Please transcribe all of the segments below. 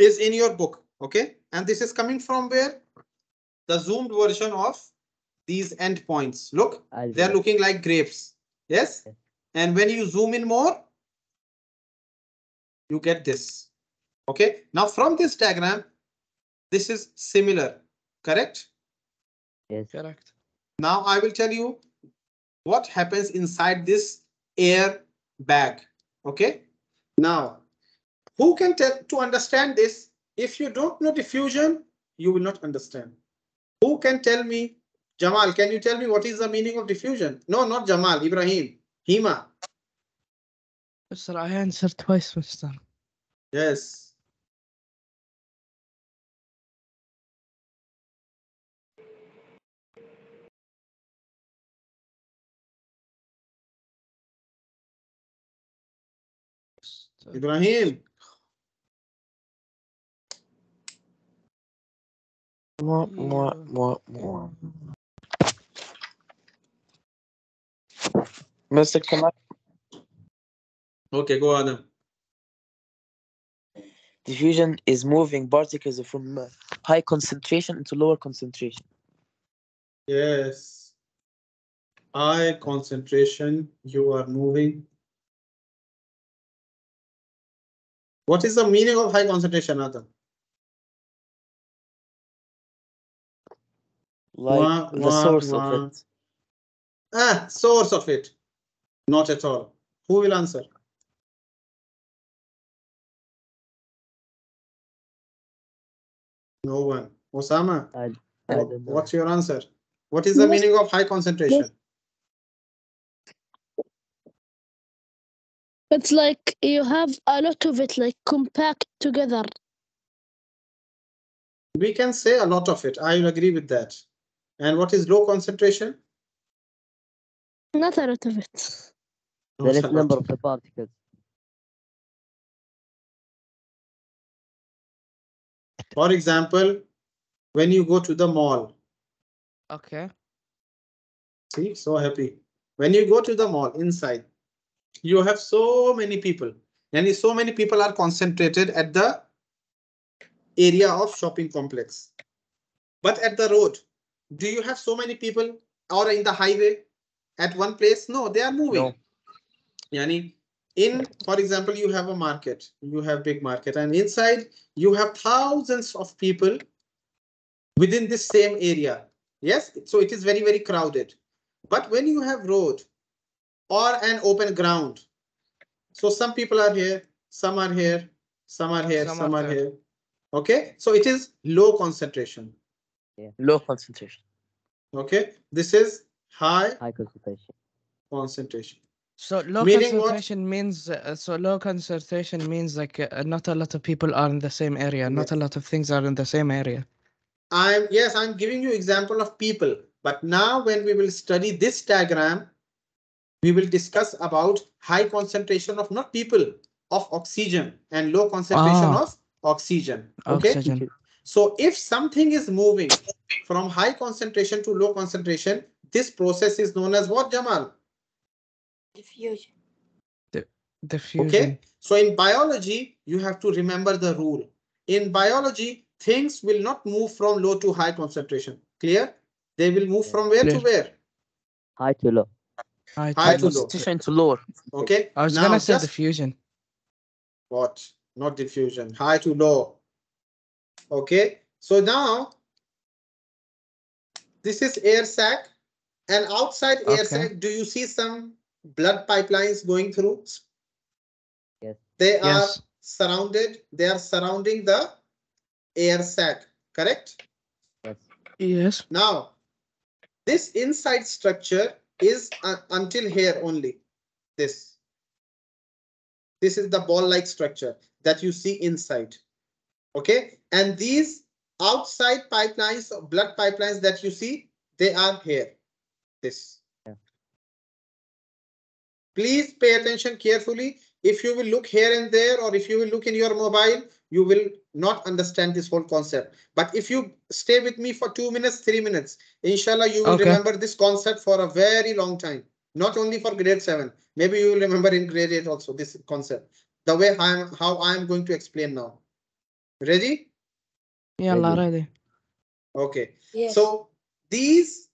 is in your book. Okay. And this is coming from where? The zoomed version of these endpoints. Look, they're looking like grapes. Yes. Yes. And when you zoom in more, you get this. Okay. Now from this diagram, this is similar, correct? Yes. Correct. Now I will tell you what happens inside this air bag. Okay. Now, who can tell to understand this? If you don't know diffusion, you will not understand. Who can tell me? Jamal, can you tell me what is the meaning of diffusion? No, not Jamal, Ibrahim, Hima. Sir, I answered twice, Mister. Yes. Ibrahim. Mwah, mwah, mwah, mwah. Mr. Kamal, Okay, go on. diffusion is moving particles from uh, high concentration into lower concentration. Yes. High concentration, you are moving. What is the meaning of high concentration, Adam? Like Wah, the wah, source wah. of it. Ah, source of it. Not at all. Who will answer? No one. Osama, I, I wha- what's your answer? What is the Yes. meaning of high concentration? It's like you have a lot of it like compact together. We can say a lot of it. I agree with that. And what is low concentration? Not a lot of it. The less number of the particles. For example, when you go to the mall, Okay. see, so happy. When you go to the mall inside, you have so many people. And so many people are concentrated at the area of shopping complex. But at the road, do you have so many people or in the highway at one place? No, they are moving. No. Yani in, for example, you have a market, you have big market and inside you have thousands of people within this same area. Yes, so it is very, very crowded. But when you have road or an open ground, so some people are here, some are here, some are here, Some some are are here. Okay, so it is low concentration. Low concentration. Okay, this is high High concentration. concentration. So low Meaning what? concentration means uh, so low concentration means like uh, not a lot of people are in the same area. Not a lot of things are in the same area. I'm yes, I'm giving you example of people, but now when we will study this diagram, we will discuss about high concentration of not people of oxygen and low concentration Ah. of oxygen. Okay, Oxygen. So if something is moving from high concentration to low concentration, this process is known as what, Jamal? Diffusion. Diffusion. Okay, so in biology, you have to remember the rule. In biology, things will not move from low to high concentration. Clear? They will move from where to where? High to low. High High to to low. low. To lower. Okay. I was now gonna say just- diffusion. What? Not diffusion. High to low. Okay. So now this is air sac and outside air sac, do you see some blood pipelines going through? Yes. They are surrounded, they are surrounding the air sac, correct? Yes. Yes. Now, this inside structure is uh, until here only. This. This is the ball-like structure that you see inside. Okay, and these outside pipelines, blood pipelines that you see, they are here. This. Yeah. Please pay attention carefully. If you will look here and there, or if you will look in your mobile, you will not understand this whole concept. But if you stay with me for two minutes, three minutes, inshallah, you will Okay. remember this concept for a very long time. Not only for grade seven, maybe you will remember in grade eight also this concept. The way I am, how I am going to explain now. Ready? Yalla, Ready. ready. Okay. Yes. So these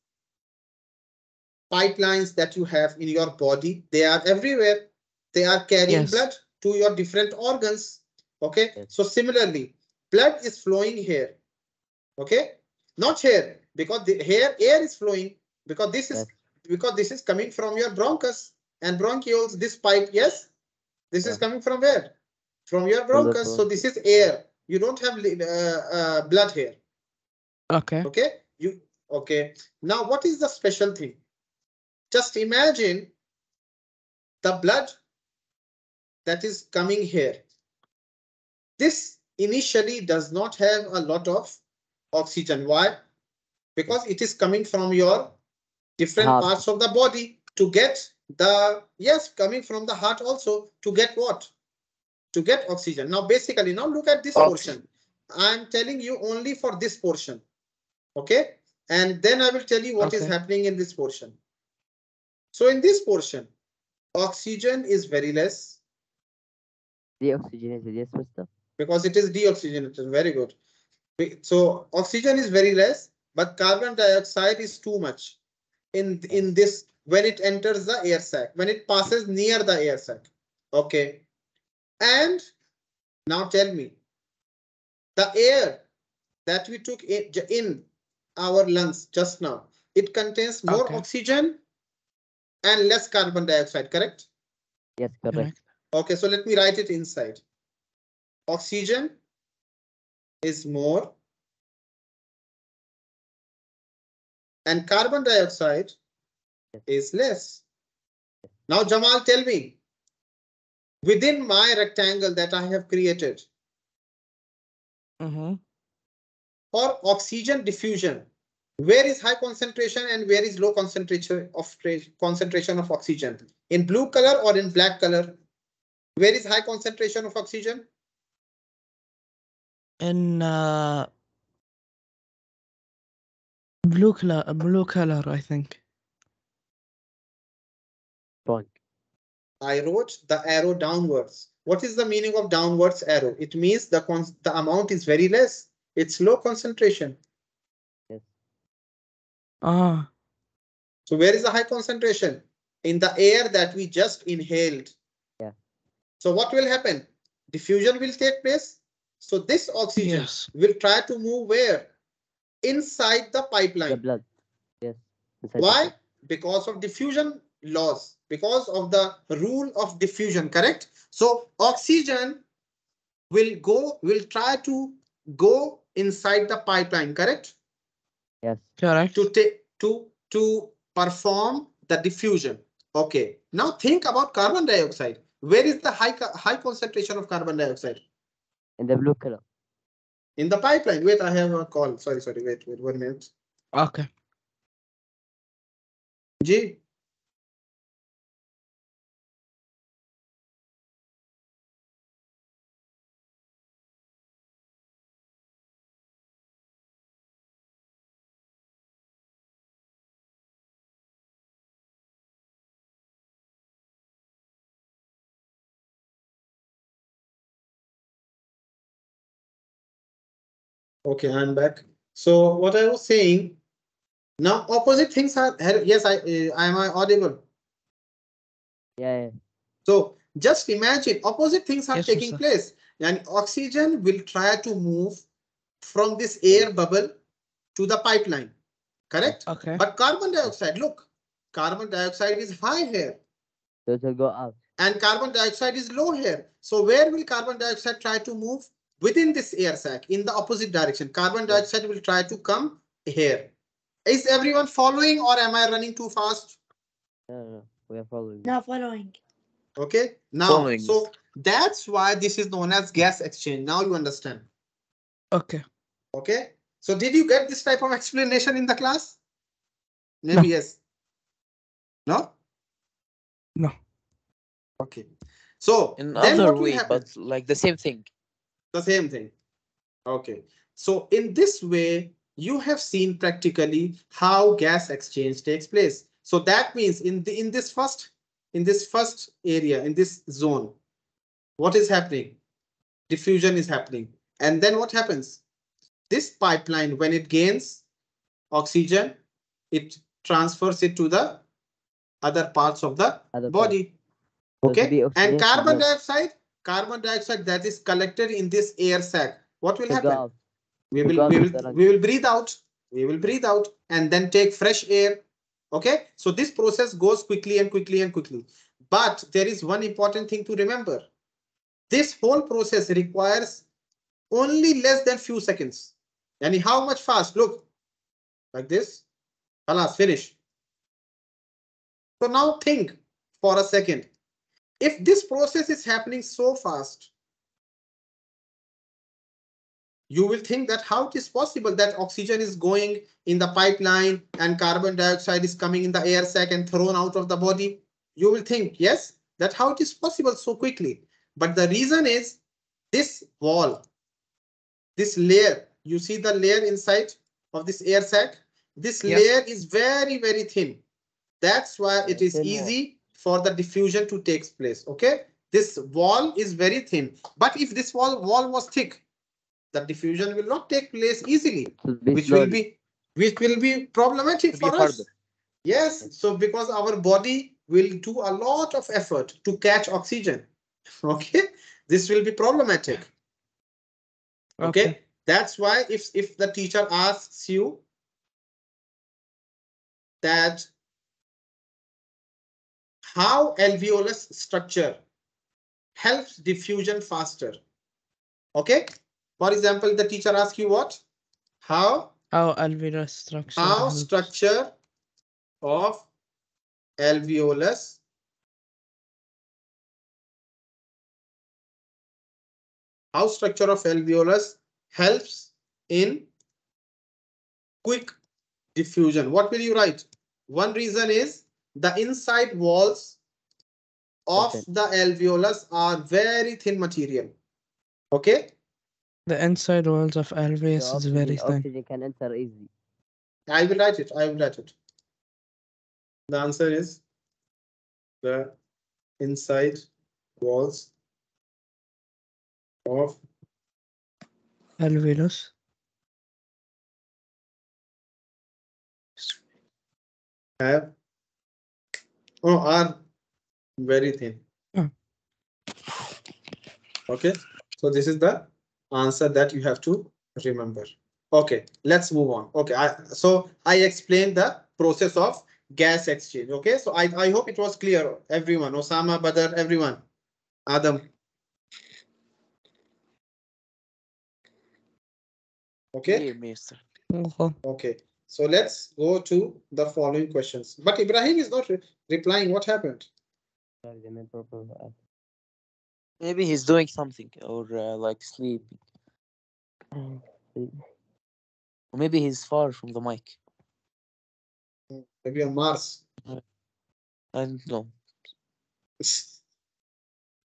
pipelines that you have in your body, they are everywhere. They are carrying Yes. blood to your different organs. Okay. Yes. So similarly, blood is flowing here. Okay. Not here because the here air is flowing because this is Yes. because this is coming from your bronchus and bronchioles. This pipe, yes. This is coming from where? From your bronchus. So this is air. You don't have uh, uh, blood here. Okay. Okay, you okay. Now, what is the special thing? Just imagine the blood that is coming here. This initially does not have a lot of oxygen. Why? Because it is coming from your different Heart. parts of the body to get the yes, coming from the heart also to get what? To get oxygen. Now, basically, now look at this Oxygen. portion. I'm telling you only for this portion. Okay, and then I will tell you what is Okay. happening in this portion. So in this portion, oxygen is very less Deoxygenated, yes, mister? because it is deoxygenated. Very good. So oxygen is very less, but carbon dioxide is too much in in this when it enters the air sac, when it passes near the air sac. Okay. And now tell me, the air that we took in, in our lungs just now, it contains more Okay. oxygen and less carbon dioxide, correct? Yes, correct. Correct. Okay, so let me write it inside. Oxygen is more and carbon dioxide is less. Now, Jamal, tell me, within my rectangle that I have created Mm-hmm. for oxygen diffusion, where is high concentration and where is low concentration of concentration of oxygen? In blue color or in black color? Where is high concentration of oxygen? In uh, blue color, blue color, I think. Wrong. I wrote the arrow downwards. What is the meaning of downwards arrow? It means the con the amount is very less. It's low concentration. Ah, So where is the high concentration? In the air that we just inhaled. Yeah. So what will happen? Diffusion will take place. So this oxygen yes. will try to move where? Inside the pipeline. The pipeline. blood. Yes. inside the Why? blood. Because of diffusion laws, because of the rule of diffusion, correct? So oxygen will go, will try to go inside the pipeline, correct? Yes. Correct. To take, to, to perform the diffusion. Okay, now think about carbon dioxide. Where is the high, high concentration of carbon dioxide? In the blue color. In the pipeline. Wait, I have a call. Sorry, sorry, wait, wait, one minute. Okay. G. Okay, I'm back. So what I was saying, now opposite things are, yes, I, uh, am I audible? Yeah, yeah. So just imagine opposite things are Yes, taking sir. place and oxygen will try to move from this air bubble to the pipeline, correct? Okay. But carbon dioxide, look, carbon dioxide is high here So it will go out. and carbon dioxide is low here. So where will carbon dioxide try to move? Within this air sac in the opposite direction. Carbon dioxide will try to come here. Is everyone following or am I running too fast? No, no, no. We are following. Now following. Okay, now, Following. so that's why this is known as gas exchange. Now you understand. Okay. Okay, so did you get this type of explanation in the class? Maybe No. yes. No? No. Okay, so In then other way, but like the same thing. The same thing. Okay, so in this way, you have seen practically how gas exchange takes place. So that means in the in this first in this first area in this zone, what is happening? Diffusion is happening. And then what happens? This pipeline, when it gains oxygen, it transfers it to the other parts of the Other part. body. To Okay, and carbon dioxide, carbon dioxide that is collected in this air sac. What will happen? We will, we will, of the lungs. we will breathe out. We will breathe out and then take fresh air. Okay, so this process goes quickly and quickly and quickly. But there is one important thing to remember. This whole process requires only less than few seconds. And how much fast? Look, like this. Alas, finish. So now think for a second. If this process is happening so fast, you will think that how it is possible that oxygen is going in the pipeline and carbon dioxide is coming in the air sac and thrown out of the body. You will think, yes, that how it is possible so quickly. But the reason is this wall, this layer, you see the layer inside of this air sac? This layer is very, very thin. That's why it is easy for the diffusion to take place. Okay, this wall is very thin. But if this wall wall was thick, the diffusion will not take place easily, It will be which will be which will be problematic for be us. Yes, so because our body will do a lot of effort to catch oxygen. Okay, this will be problematic. Okay, that's why if if the teacher asks you that how alveolus structure helps diffusion faster. Okay, for example, the teacher asks you what? How How alveolar structure. how helps. structure of alveolus how structure of alveolus helps in quick diffusion what will you write one reason is the inside walls of Okay. the alveolus are very thin material okay The inside walls of The alveolus is very thin. oxygen can enter easily. I will write it. I will write it. The answer is the inside walls of Alveolus. have oh are very thin. Hmm. Okay, so this is the answer that you have to remember. Okay, let's move on. Okay, I so I explained the process of gas exchange. Okay, so I I hope it was clear. Everyone, Osama, Badr, everyone, Adam. Okay. Mister. Okay. Okay, so let's go to the following questions. But Ibrahim is not re- replying. What happened? Sorry, the main problem of- Maybe he's doing something or uh, like sleeping. Or maybe he's far from the mic. Maybe on Mars. I don't know.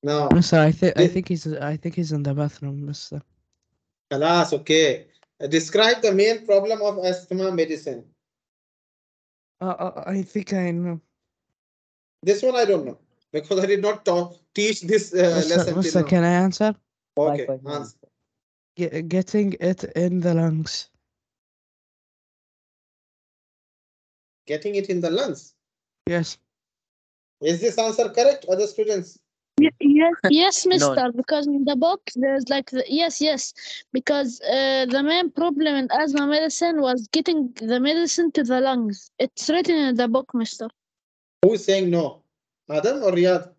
Now, Mister, I think I think he's I think he's in the bathroom, Mister. Alas, okay. Describe the main problem of asthma medicine. Uh, uh, I think I know. This one I don't know because I did not talk, teach this uh, Mister, lesson. Mister, can I answer? Okay, Five answer. Ge- getting it in the lungs. Getting it in the lungs. Yes. Is this answer correct, other students? Y- Yes, yes, Mister. Because in the book there's like the, yes, yes. Because uh, the main problem in asthma medicine was getting the medicine to the lungs. It's written in the book, Mister. Who is saying no? Adam or Riyad?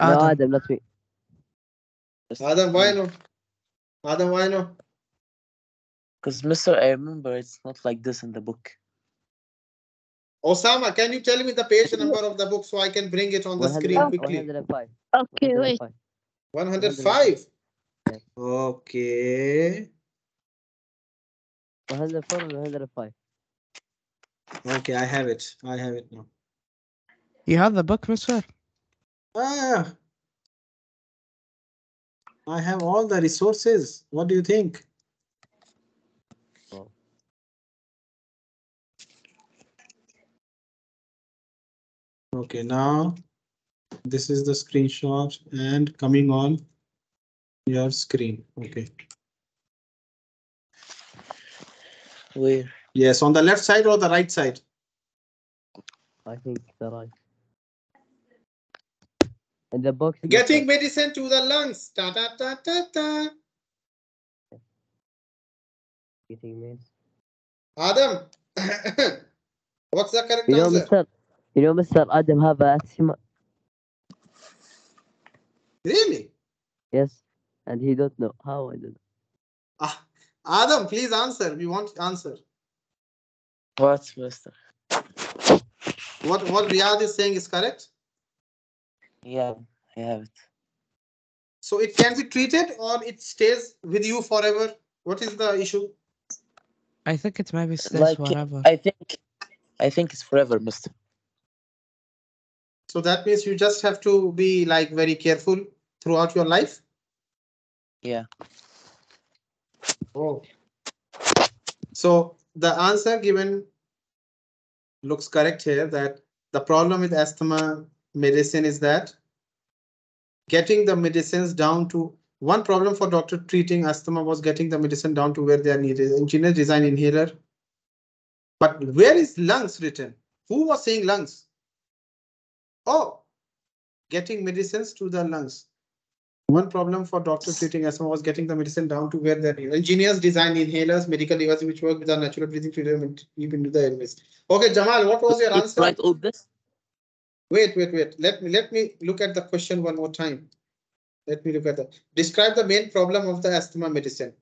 No, Adam. Adam, not me. Adam, why no? Adam, why no? Because Mister, I remember it's not like this in the book. Osama, can you tell me the page number of the book so I can bring it on the screen quickly? 105. Okay, wait. 105. 105. Okay. 104 and 105. Okay, I have it. I have it now. You have the book, Mister? Ah. I have all the resources. What do you think? Okay, now this is the screenshot and coming on your screen. Okay. Where? Yes, on the left side or the right side? I think the right. And the box. Getting medicine to the lungs. Ta ta ta ta ta. Getting means. Adam, what's the correct You know, answer? Mr. You know, Mr. Adam have a asthma. Really? Yes, and he don't know how I don't. know. Ah, Adam, please answer. We want answer. What, Mister? What what Riyadh is saying is correct. Yeah, I have it. So it can be treated or it stays with you forever. What is the issue? I think it maybe stays Like, forever. I think, I think it's forever, Mister. So that means you just have to be like very careful throughout your life. Yeah. Oh. So the answer given looks correct here that the problem with asthma medicine is that getting the medicines down to one problem for doctor treating asthma was getting the medicine down to where they are needed. Engineer design inhaler. But where is lungs written? Who was saying lungs? Oh, getting medicines to the lungs. One problem for doctors treating asthma was getting the medicine down to where they're. Engineers design inhalers, medical devices which work with our natural breathing treatment deep into the airways. Okay, Jamal, what was your answer? all this. Wait, wait, wait. Let me let me look at the question one more time. Let me look at that. Describe the main problem of the asthma medicine.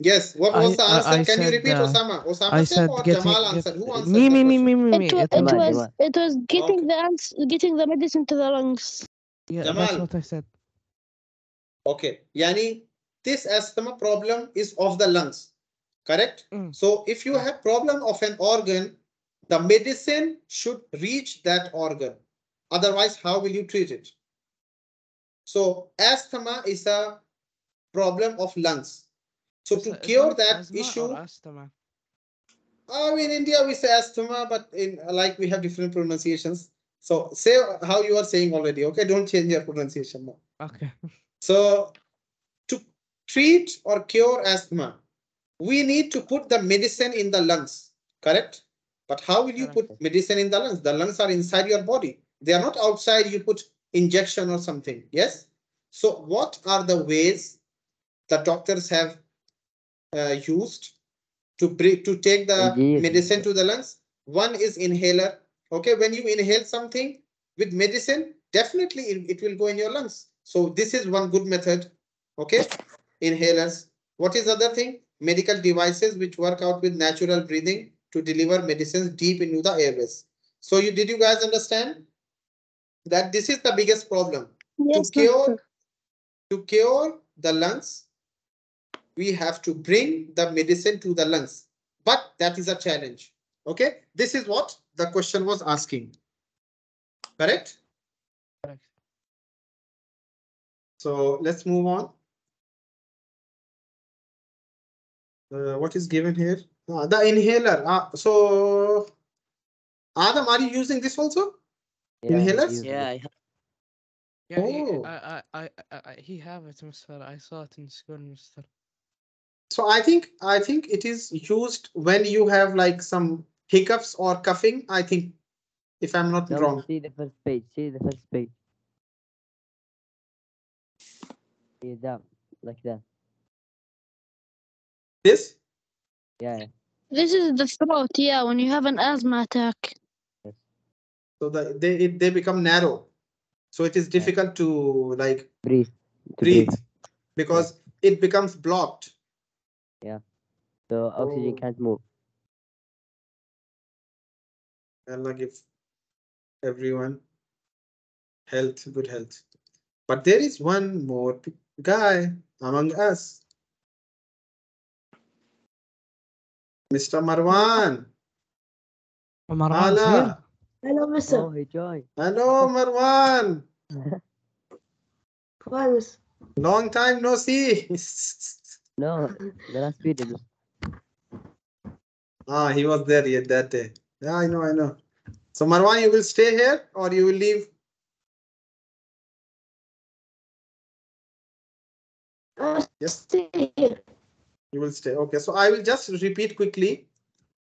Yes, what was I- the answer? I Can you repeat, uh, Osama? Osama I said said or getting. Jamal answered? Who answered? me, me, me, me, me, me. It, It it was Jamal, was it was getting Okay. the ans getting the medicine to the lungs. Yeah, that's Jamal. what I said. Okay, Yani, this asthma problem is of the lungs, correct? Mm. So if you have problem of an organ, the medicine should reach that organ. Otherwise, how will you treat it? So asthma is a problem of lungs. So to cure that issue, asthma? oh, in India we say asthma, but in like we have different pronunciations. So say how you are saying already. Okay, don't change your pronunciation now. Okay. So to treat or cure asthma, we need to put the medicine in the lungs, correct? But how will you put medicine in the lungs? The lungs are inside your body. They are not outside. You put injection or something. Yes. So what are the ways the doctors have uh, used to bring to take the Indeed. medicine to the lungs? One is inhaler. Okay, when you inhale something with medicine, definitely it, it will go in your lungs. So this is one good method. Okay, inhalers. What is other thing? Medical devices which work out with natural breathing to deliver medicines deep into the airways. So you did you guys understand that this is the biggest problem? Yes, to cure doctor. to cure the lungs, we have to bring the medicine to the lungs. But that is a challenge. Okay, this is what the question was asking. Correct? Correct. So let's move on. Uh, what is given here? Uh, the inhaler. Uh, so, Adam, are you using this also? Yeah, Inhalers? Yeah, I. Yeah, he, Oh. I, I, I, I, I, he have it, Mister. I saw it in school, Mister. So I think I think it is used when you have like some hiccups or coughing. I think, if I'm not No, wrong. see the first page. See the first page. See down like that. This. Yeah, yeah. This is the throat, yeah, when you have an asthma attack. So the they it, they become narrow. So it is difficult to like breathe. To breathe because it becomes blocked. So oxygen Oh. can't move. Allah give everyone health, good health. But there is one more p- guy among us. Mr. Marwan. Marwan's here. Hala. Hello, Oh, mister. he joined. Hello, Marwan. Promise. Long time no see. No, the last video. ah, he was there yet that day. Yeah, I know, I know. So Marwan, you will stay here or you will leave? Uh, Yes. stay here. You will stay. Okay, so I will just repeat quickly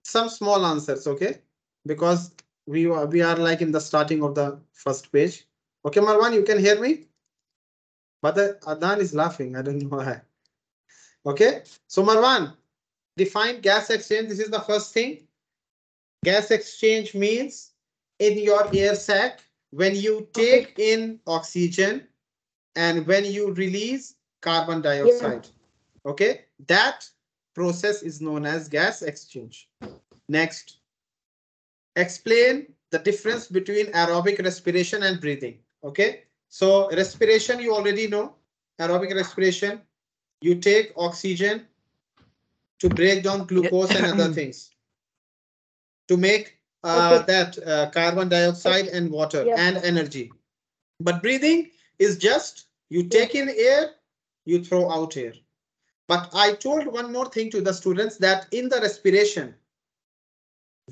some small answers, okay? Because we are we are like in the starting of the first page. Okay, Marwan, you can hear me? But the Adnan is laughing. I don't know why. Okay, so Marwan, define gas exchange. This is the first thing. Gas exchange means in your air sac, when you take in oxygen and when you release carbon dioxide. Okay, that process is known as gas exchange. Next, explain the difference between aerobic respiration and breathing. Okay, so respiration you already know. Aerobic respiration, you take oxygen to break down glucose and other things to make uh, Okay. that uh, carbon dioxide and water Yeah. and energy. But breathing is just you take in air, you throw out air. But I told one more thing to the students that in the respiration,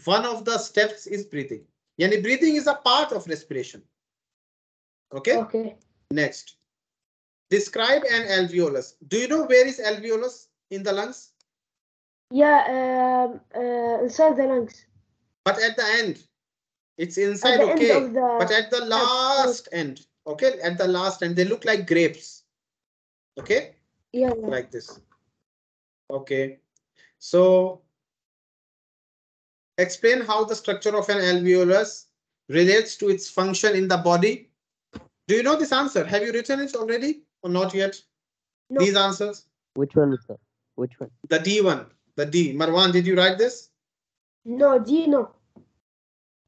one of the steps is breathing. Yani breathing is a part of respiration. Okay, Okay. next. Describe an alveolus. Do you know where is alveolus in the lungs? Yeah, um, uh, inside the lungs. But at the end, it's inside, okay. end the. but at the last end, okay, at the last end, they look like grapes. Okay, yeah, yeah. like this. Okay, so explain how the structure of an alveolus relates to its function in the body. Do you know this answer? Have you written it already or not yet? No. These answers? Which one, Mister? Which one? The D one, the D. Marwan, did you write this? No, D no.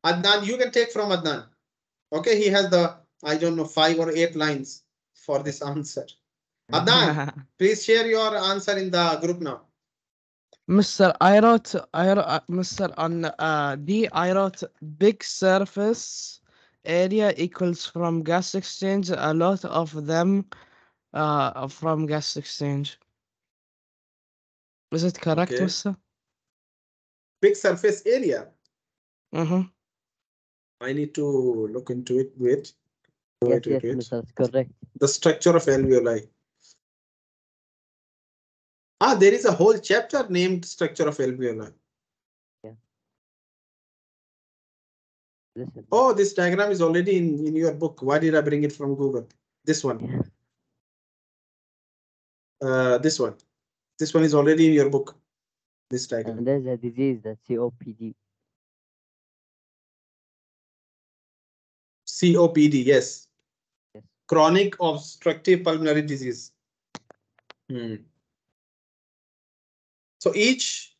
Adnan, you can take from Adnan. Okay, he has the, I don't know, five or eight lines for this answer. Adnan, please share your answer in the group now. Mr. I wrote, I wrote, uh, Mr. On uh, D, I wrote big surface area equals from gas exchange. A lot of them uh, from gas exchange. Is it correct, Okay. Mr.? Big surface area. Mm-hmm. I need to look into it. Wait. Yes, Wait, yes, wait, wait. Mister. Correct. The structure of alveoli. Ah, there is a whole chapter named structure of alveoli. Listen. Oh, this diagram is already in, in your book. Why did I bring it from Google? This one. Uh, this one. This one is already in your book. This diagram. And there's a disease, the COPD. COPD, yes. Yes. Chronic obstructive pulmonary disease. Hmm. So each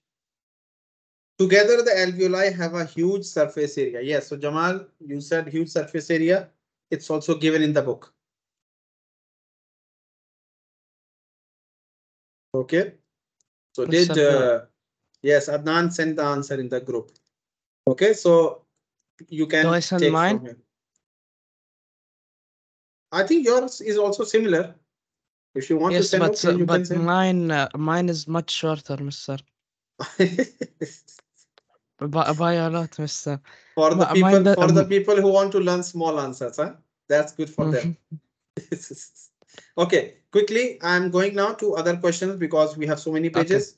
together the alveoli have a huge surface area. Yes, so Jamal, you said huge surface area. It's also given in the book. Okay. So did uh, yes, Adnan sent the answer in the group. Okay, so you can Do I mine? I think yours is also similar. If you want to Yes, send, but you can but send. mine uh, mine is much shorter, Mister. By, a lot, Mister. For the people, do- for the um, people who want to learn small answers, huh? That's good for them. Okay, quickly, I'm going now to other questions because we have so many Okay. pages.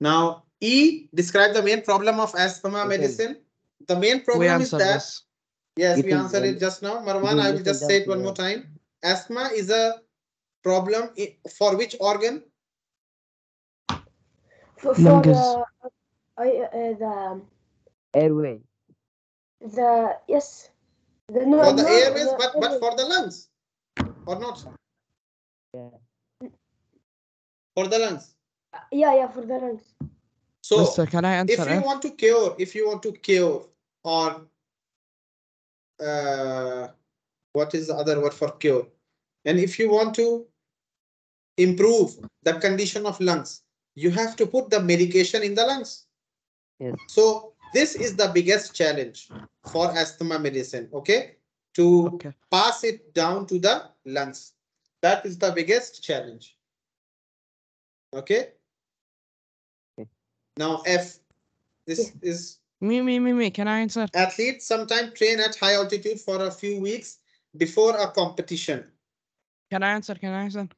Now, E, describe the main problem of asthma Okay. medicine. The main problem is that, this. yes, It we is, answered it just now. Marwan, I will just say it one the- more time. Asthma is a problem for which organ? For, for Lungs. uh, uh, the Airway. the yes. The no, For the no, airways, the but, but for the lungs or not? Yeah. For the lungs. yeah, yeah, for the lungs. So. Mister, can I answer if you F? want to cure, if you want to cure or uh, what is the other word for cure? And if you want to improve the condition of lungs, you have to put the medication in the lungs. Yes. So this is the biggest challenge for asthma medicine, okay? To Okay. pass it down to the lungs. That is the biggest challenge. Okay? Okay. Now F, this is Me, me, me, me. Can I answer? athletes sometimes train at high altitude for a few weeks before a competition. Can I answer? Can I answer?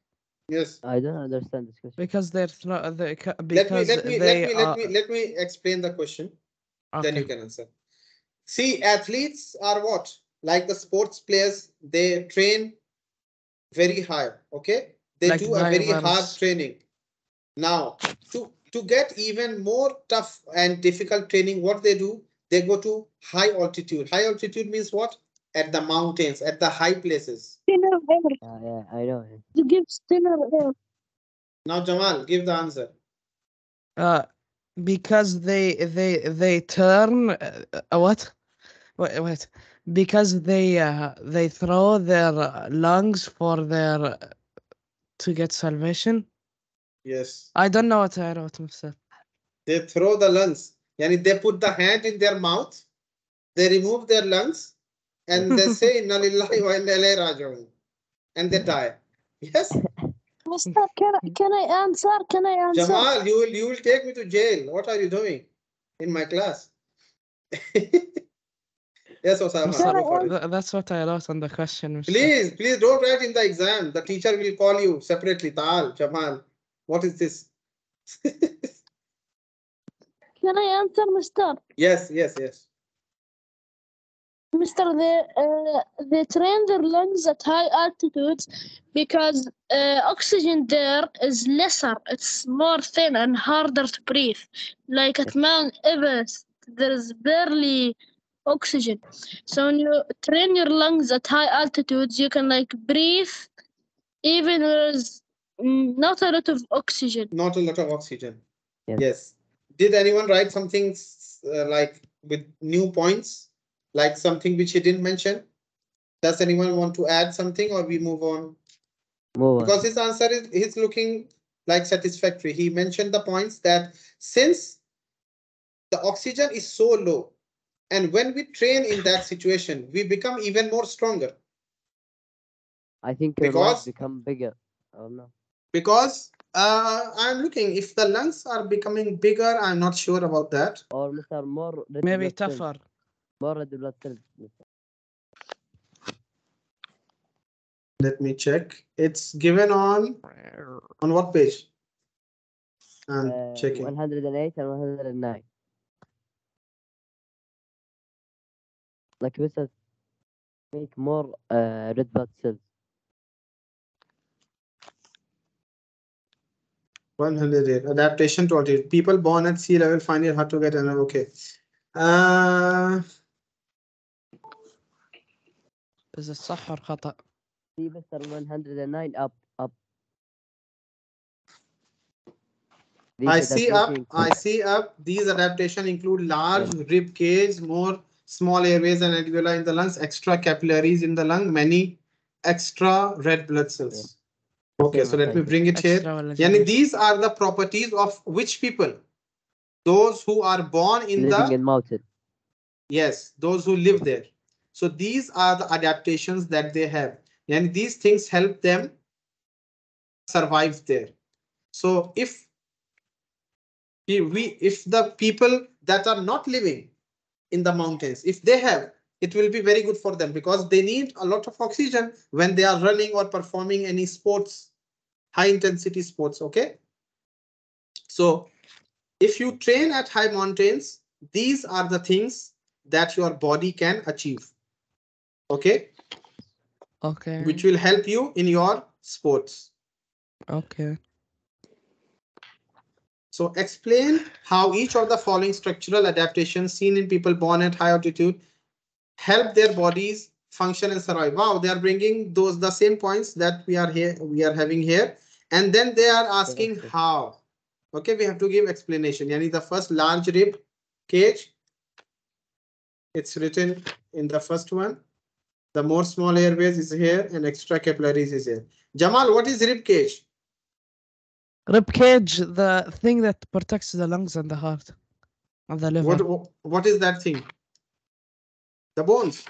Yes. I don't understand this question. Because they're thro- uh, they, ca- Let me because let me they let me let me let me explain the question. Then you can answer. See, athletes are what? Like the sports players, they train very high. Okay, they Like do a very hard training. Now, to to get even more tough and difficult training, what they do, they go to high altitude. High altitude means what? At the mountains, at the high places. Thinner air. Yeah, yeah, I know. It gives thinner air. Now, Jamal, give the answer. Uh, because they they they turn uh, uh, what? Wait, wait. Because they uh, they throw their uh, lungs for their uh, to get salvation. Yes. I don't know what I wrote, Mr. They throw the lungs. Yani they put the hand in their mouth, they remove their lungs, and they say Inna lillahi wa inna ilayhi raji'un. And they die. Yes. Mister, can I, can I answer? Can I answer? Jamal, you will you will take me to jail. What are you doing in my class? yes, Osama. Mr. go for it. That's what I wrote on the question. Mr. Please, please don't write in the exam. The teacher will call you separately. Tal, Jamal, what is this? Can I answer, Mister? yes, yes, yes. Mister, they uh, they train their lungs at high altitudes because uh, oxygen there is lesser. It's more thin and harder to breathe. Like at Mount Everest, there is barely oxygen. So when you train your lungs at high altitudes, you can like breathe even there is mm, not a lot of oxygen. Not a lot of oxygen. Yes. Yes. Did anyone write something uh, like with new points, like something which he didn't mention? Does anyone want to add something or we move on? Move on. Because his answer is he's looking like satisfactory. He mentioned the points that since the oxygen is so low, and when we train in that situation, we become even more stronger I think your because- lungs become bigger. Oh no. because uh, I'm looking if the lungs are becoming bigger. I'm not sure about that. Or Mr. More red Maybe blood cells. tougher. More red blood cells. Let me check. It's given on on what page? I'm Uh, checking. 108 and 109. Like Mr. Make more uh, red blood cells. 108 adaptation to altitude. People born at sea level find it hard to get another. Okay. Uh, Is it صح or خطأ? See Mr. 109 up, up. These I see up. adaptation I see up. These adaptation include large rib cage, more small airways and alveoli in the lungs, extra capillaries in the lung, many extra red blood cells. Yeah. Okay, so let me bring it here. Yani these are the properties of which people? Those who are born in Living the in mountain. Yes, those who live there. So these are the adaptations that they have. And these things help them survive there. So if we if the people that are not living in the mountains, if they have, it will be very good for them because they need a lot of oxygen when they are running or performing any sports, high intensity sports. Okay. So if you train at high mountains, these are the things that your body can achieve. Okay, Okay. which will help you in your sports. Okay. So explain how each of the following structural adaptations seen in people born at high altitude help their bodies function and survive. Wow, they are bringing those the same points that we are here we are having here, and then they are asking okay. how. Okay, we have to give explanation. Yani the first large rib cage. It's written in the first one. The more small airways is here and extra capillaries is here. Jamal, what is rib cage? Rib cage, the thing that protects the lungs and the heart and the liver. What what is that thing? The bones.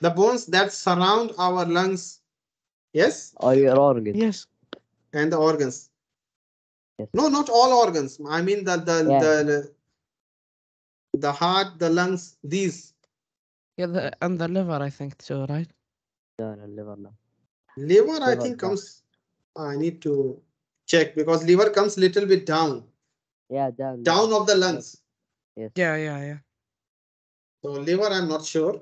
The bones that surround our lungs. Yes, Or your organs. Yes. and the organs. Yes. No, not all organs. I mean the the Yeah. the the heart, the lungs, these. Yeah, the, and the liver, I think too, right? No, no, liver, no. Liver, I think comes, I need to check because liver comes little bit down, Yeah, down. down of the lungs. Yes. Yeah, yeah, yeah. So liver, I'm not sure.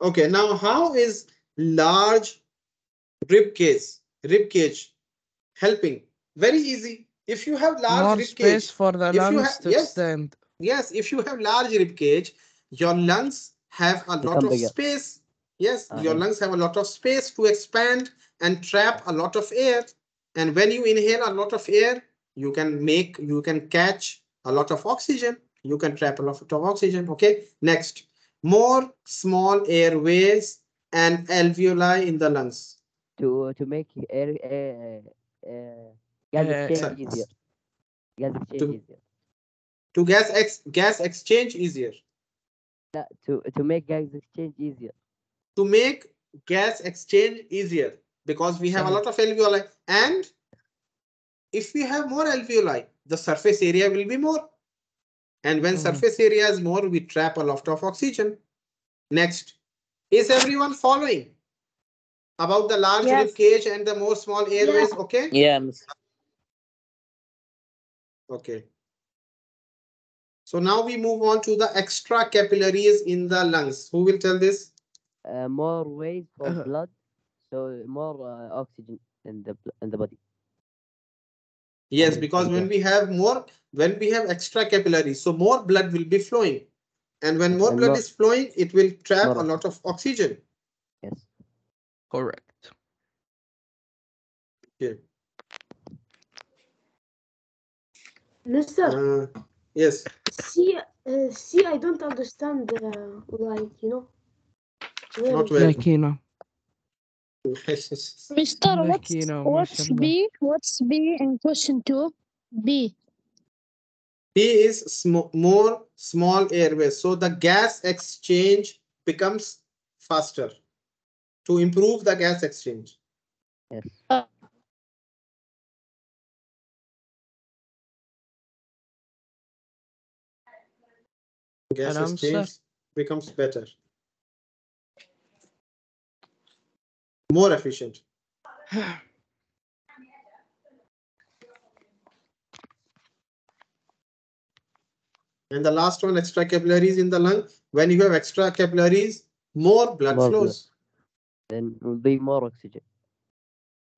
Okay, now how is large rib cage, rib cage helping? Very easy. If you have large More rib space cage, for the lungs ha- to yes. extend. yes, if you have large rib cage, your lungs have a lot Become of bigger. space. Yes, your Uh-huh. lungs have a lot of space to expand and trap a lot of air. And when you inhale a lot of air, you can make, you can catch a lot of oxygen. You can trap a lot of oxygen. Okay, next, more small airways and alveoli in the lungs. To to make air uh, uh, gas Uh, exchange Sorry. easier. Gas exchange To- easier. To gas ex gas exchange easier. No, to to make gas exchange easier. To make gas exchange easier because we have a lot of alveoli and if we have more alveoli, the surface area will be more. And when Mhm. surface area is more, we trap a lot of oxygen. Next, is everyone following about the large Yes. rib cage and the more small airways? Okay. Yeah. Okay. So now we move on to the extra capillaries in the lungs. Who will tell this? Uh, more ways for Uh-huh. blood, so more uh, oxygen in the in the body. Yes, because when we have more, when we have extra capillaries, so more blood will be flowing. And when more And blood more- is flowing, it will trap more a lot of oxygen. Yes. Correct. Okay. Mister, Uh, yes. see, uh, see, I don't understand, uh, like, you know. Not really. well. Like, you know. Mister, Like, what's, you know, what's. B? What's B in question two? B. B is sm more small airways. So the gas exchange becomes faster to improve the gas exchange. Yes. Gas exchange becomes better. More efficient. And the last one, extra capillaries in the lung. When you have extra capillaries, more blood More blood. flows. Then will be more oxygen.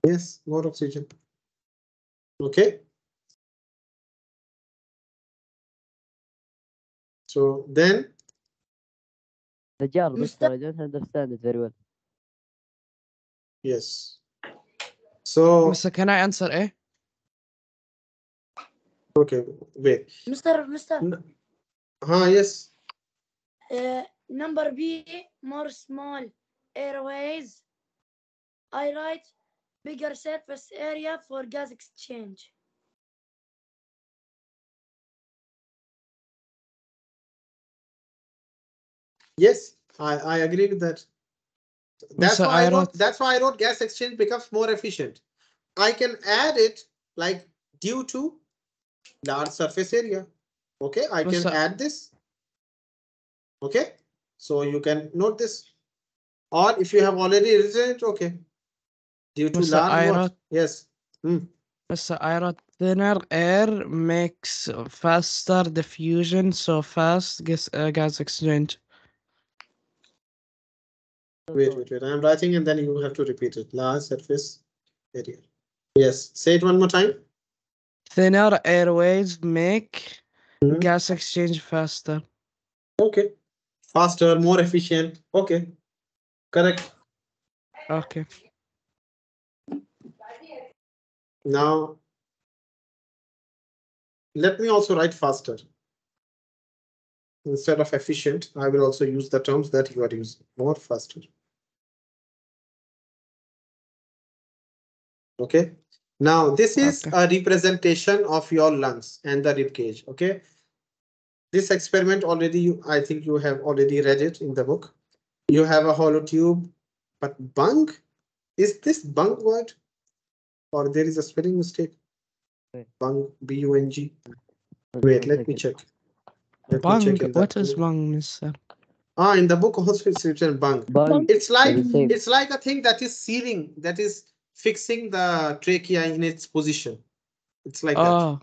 Yes, more oxygen. Okay. So then, The jar, I don't understand it very well. Yes. So, Mister, can I answer Eh. okay, wait. Mr. Mr. Ah, yes. Uh, number B, more small airways. I write bigger surface area for gas exchange. Yes, I, I agree with that. That's Mr. why I wrote, that's why I wrote gas exchange becomes more efficient. I can add it like due to large surface area. Okay, I can add this. Okay, so you can note this. Or if you have already written it, okay. Due to large, wrote- yes. Hmm. Mister, I wrote thinner air makes faster diffusion, so fast gas, uh, gas exchange. Wait, wait, wait. I'm writing and then you have to repeat it. Large surface area. Yes, say it one more time. Thinner airways make Mhm. gas exchange faster. Okay. Faster, more efficient. Okay. Correct. Okay. Now, let me also write faster. Instead of efficient, I will also use the terms that you are using, more faster. Okay, now this is Okay. a representation of your lungs and the rib cage, okay? This experiment already, you, I think you have already read it in the book. You have a hollow tube, but bung, is this bung word? Or there is a spelling mistake? Bung, B U N G. Hold Wait, let me check. Let me Bung, check in what that is too. bung, mister? Ah, in the book also it's written bung. Bung. It's like it's like a thing that is sealing, that is fixing the trachea in its position. It's like that. Oh,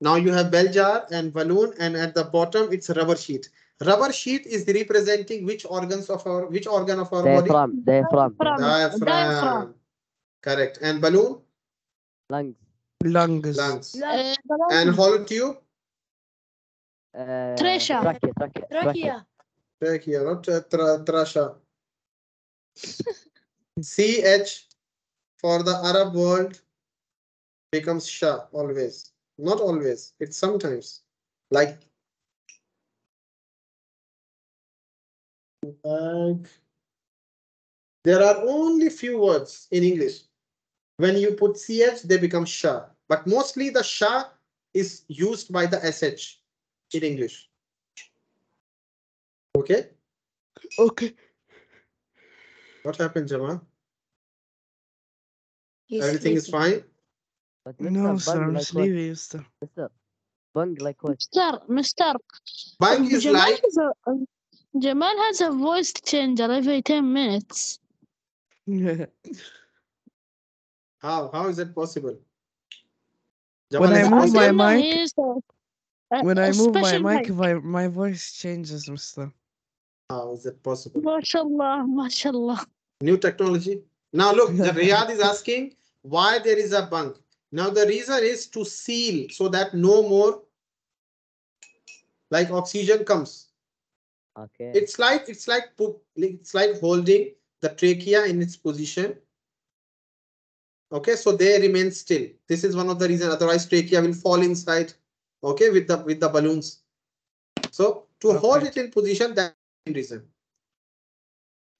Now you have bell jar and balloon, and at the bottom it's a rubber sheet. Rubber sheet is representing which organs of our which organ of our body? Diaphragm. Diaphragm. Diaphragm. Diaphragm. Diaphragm. Correct. And balloon, Lungs. lungs. lungs. Uh, And hollow tube, Uh, Trachea. Trachea. Trachea. Trachea. trachea, not uh, tra trasha. CH for the Arab world becomes Sha always. Not always, it's sometimes. Like like there are only few words in English. When you put CH, they become Sha. But mostly the Sha is used by the SH in English. Okay, Okay. what happened, Jamal? He's Everything is fine? But No, sir, I'm like what? sleepy, mister. Mister. Bung like what? Mister, Mister. Bang is Jamal like has a, Jamal has a voice changer every 10 minutes. how? How is that possible? When I move my mic- he is a- a- when I move my special mic, my, my voice changes, mister. How is it possible? MashaAllah, MashaAllah. New technology. Now look, the Riyadh is asking why there is a bunk. Now the reason is to seal so that no more like oxygen comes. Okay. It's like it's like pu- it's like holding the trachea in its position. Okay, so they remain still. This is one of the reasons. Otherwise, trachea will fall inside. Okay, with the with the balloons. So to hold it in position, that reason.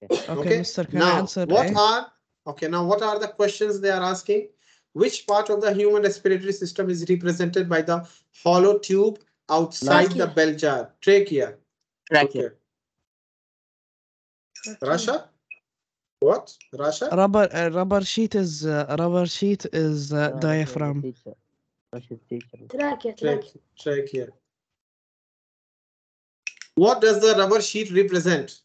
Okay, Okay, mister, Now, answer what A? are okay? Now, what are the questions they are asking? Which part of the human respiratory system is represented by the hollow tube outside the bell jar? Trachea. Trachea. Okay. Russia? What? Russia? Rubber, uh, rubber sheet is, uh, rubber sheet is uh, diaphragm. teacher. Russian teacher. Trachea, trachea. Trachea. What does the rubber sheet represent?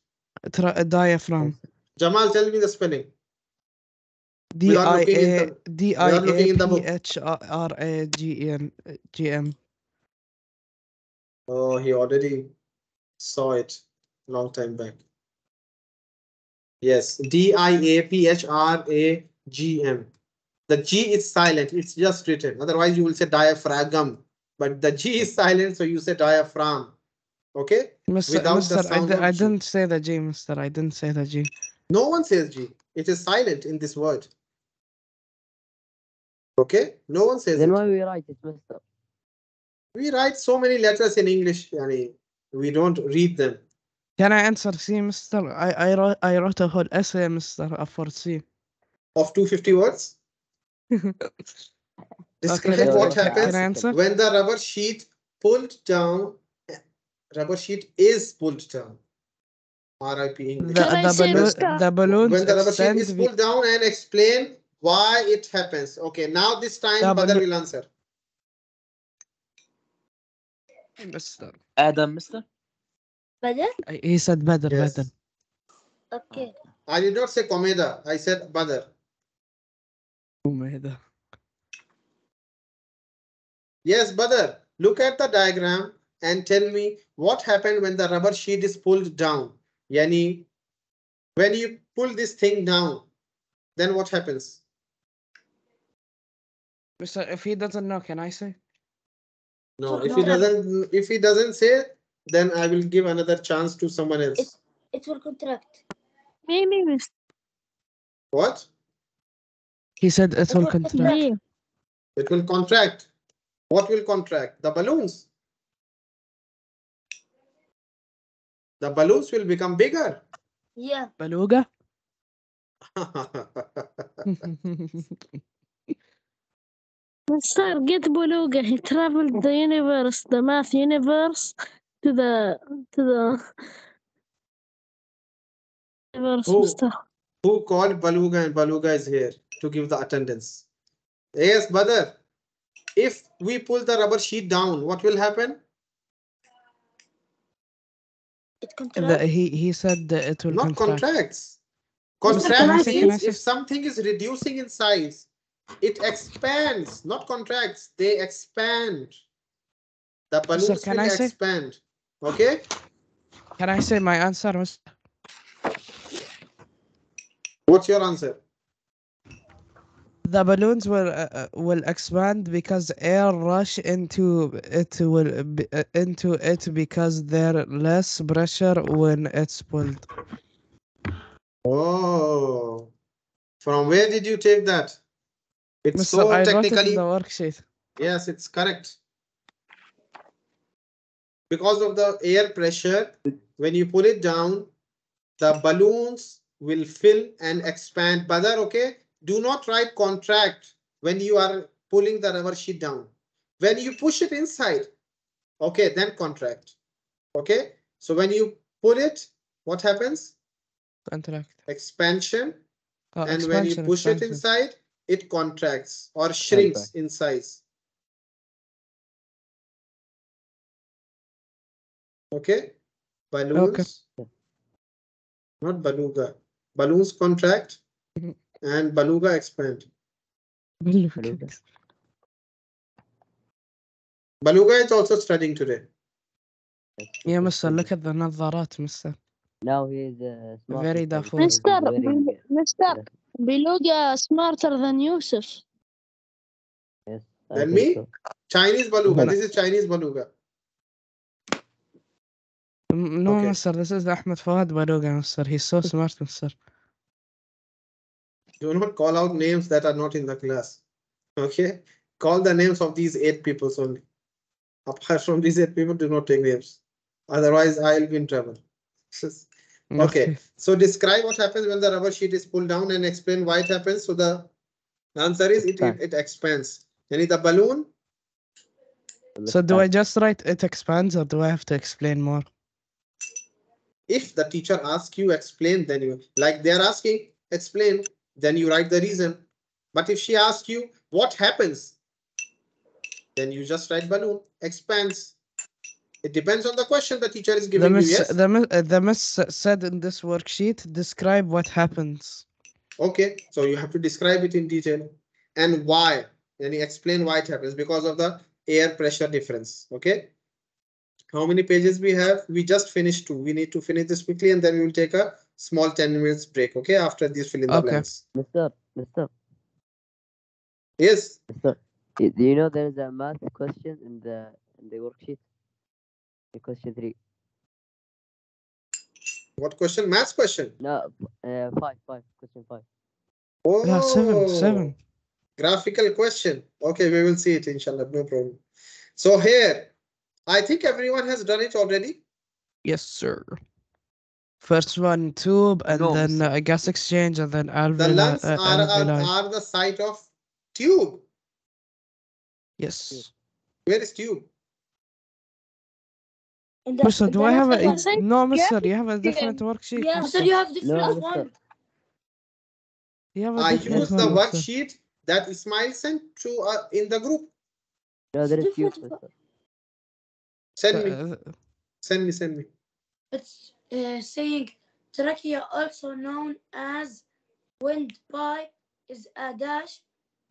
Tra- diaphragm. Jamal, tell me the spelling. D Without I looking in A the- D I without looking A in the P book. H R A G N G M. Oh, he already saw it long time back. Yes, D I A P H R A G M. The G is silent, it's just written. Otherwise, you will say diaphragm, but the G is silent, so you say diaphragm. Okay, Mister, Without the mister, I, sound di- of I G. didn't say the G, mister. I didn't say the G. no one says G. It is silent in this word. Okay, no one says Then it. why we write it, Mister? We write so many letters in English, yani, we don't read them. Can I answer C, mister? I, I, wrote, I wrote a whole essay, mister, uh, for C. Of 250 words, Describe okay, what happens when the rubber sheet pulled down. Rubber sheet is pulled down. RIP English. The, the, balloon, the balloon. When the rubber sheet is pulled down and explain why it happens. Okay, now this time Badr will answer. Mister. Adam, Mister. Badr? He said Badr, yes. Badr. Okay. I did not say Komeda. I said Badr. Yes Badr. look at the diagram and tell me what happened when the rubber sheet is pulled down yani when you pull this thing down then what happens Mister, if he doesn't know, can I say? No, So if he doesn't, if he doesn't say, then I will give another chance to someone else. It's- it will contract Maybe, Mister. What? He said it will will contract. It will contract. What will contract? The balloons. The balloons will become bigger. yeah Beluga? Mister, get Beluga. He traveled the universe, the math universe, to the to the universe, Who? Mister. Who called Baluga and Baluga is here to give the attendance. Yes, brother. If we pull the rubber sheet down, what will happen? It The, contracts. he he said that it will Not contract. contracts. Mr. Contract can I say- can I means if something is reducing in size, it expands, not contracts, they expand. The balloons can will I say- expand, okay? Can I say my answer, Mr. What's your answer? The balloons will uh, uh, will expand because air rush into it will uh, into it because there less pressure when it's pulled. Oh, from where did you take that? It's Mr. so I wrote it in technically, the worksheet. yes, it's correct. Because of the air pressure, when you pull it down, the balloons will fill and expand. Badr, okay? Do not write contract when you are pulling the rubber sheet down. When you push it inside, okay, then contract. Okay, so when you pull it, what happens? Contract. Expansion. Oh, and when you expansion, push it inside, it contracts or shrinks in size. Okay, balloons. Not beluga Balloons contract Mhm. and beluga expand. Beluga. Beluga is also studying today. Yeah, Mr. Look at the نظارات, Mr. Now he is uh, smart. Very Mr. daft. because he's Mister, wearing, uh, Mister, Beluga smarter than Yusuf. Yes. I Then think me? so. Chinese beluga. No. This is Chinese beluga. M- No, Okay. This is Ahmed Fawad Baluga, Mr. He's so smart, Mr. Do not call out names that are not in the class. Okay, call the names of these eight people only. Apart from these eight people, do not take names. Otherwise, I'll be in trouble. Okay, so describe what happens when the rubber sheet is pulled down and explain why it happens. So the answer is it, it, it expands. And the balloon, So do I just write it expands or do I have to explain more? If the teacher asks you explain, then you like they're asking explain, then you write the reason. But if she asks you what happens, then you just write balloon expands. It depends on the question the teacher is The giving you. Yes. the, miss, uh, the miss said in this worksheet, describe what happens. Okay, so you have to describe it in detail and why. And you explain why it happens because of the air pressure difference. Okay. How many pages we have? We just finished two. We need to finish this quickly and then we will take a small 10 minutes break. Okay, after this fill in the Okay. blanks. Mister, Mister, Yes. Mister. Do you know there is a math question in the in the worksheet? The question three. What question? Math question. No, uh, five, five. Question five. Oh, Yeah, seven, seven. Graphical question. Okay, we will see it, inshallah. No problem. So here, I think everyone has done it already. Yes, sir. First one, tube, and No, then Mr. uh, gas exchange, and then The lungs uh, are, are, are the site of tube. Yes. Where is tube? In the- Mister, do I have a next I one. no, yeah. Mister? You have a different worksheet. Yeah, mister. you have No, different Mister. one. You have a I use the one, mister. worksheet that Ismail sent to uh, in the group. No, there is tube, Different Mister. Send me. Uh, send me, send me. It's uh, saying trachea, also known as windpipe, is a dash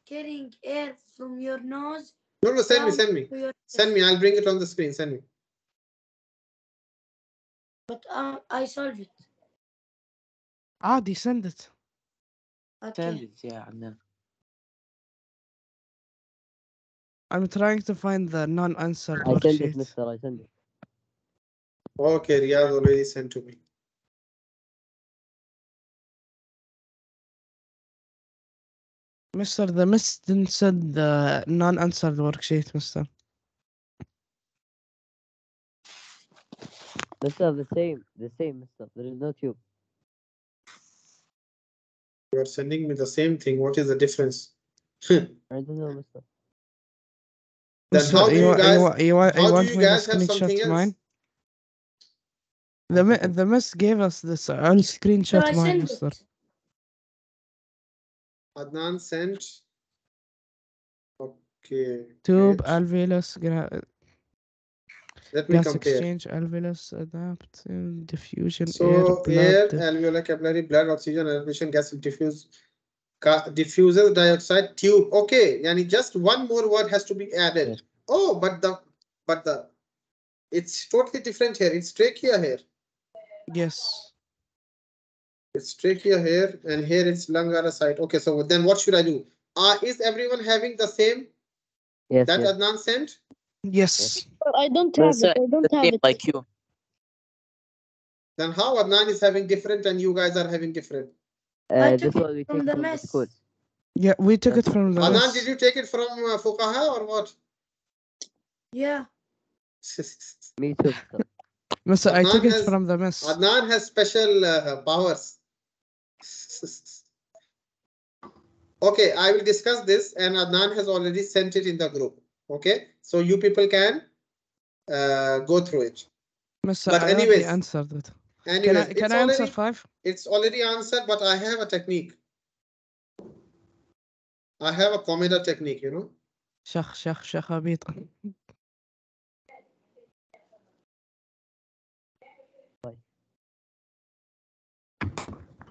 carrying air from your nose. No, no, send me, send me. Send me. I'll bring it on the screen. Send me. But uh, I solved it. Ah, they send it. Okay. Send it, yeah. No. I'm trying to find the non-answered I send it, worksheet. Mister. I send it. Okay, Riyadh already sent to me. Mister, the miss didn't send the non-answered worksheet, Mister. Mister, the same, the same, Mister. There is no tube. You are sending me the same thing. What is the difference? I don't know, Mister. Then Mister, how do you guys- wa- you, wa- how do want you me to guys have something screenshot else? mine? The the miss gave us this. I'll screenshot I mine, send Mister. Adnan sent. Okay. Tube, great. alveolus, gra- Let me Gas compare. exchange, alveolus, adapt, uh, diffusion, So air, blood. alveolar capillary, blood, oxygen, admission, gas, diffuse, ca- diffuser, dioxide, tube. Okay, yani just one more word has to be added. Yes. Oh, but the, but the, it's totally different here. It's trachea here. Yes. It's trachea here and here it's lung other side. Okay, so then what should I do? Uh, is everyone having the same Yes, that yes. Adnan sent? Yes. I don't have sir, it. I don't have it. like you. Then how Adnan is having different and you guys are having different? Uh, took this it one we from take the from the mess. school. Yeah, we took it from the. Adnan, mess. did you take it from uh, Fuqaha or what? Yeah. Me too. sir. Mister, I took Adnan it from the mess. Adnan has special uh, powers. Okay, I will discuss this and Adnan has already sent it in the group. Okay, so you people can uh, go through it. Mister, but I already anyways, answered it. Can Anyways, I, can it's, I answer already, five? it's already answered, but I have a technique. I have a Comeda technique, you know. شخ شخ شخابيط.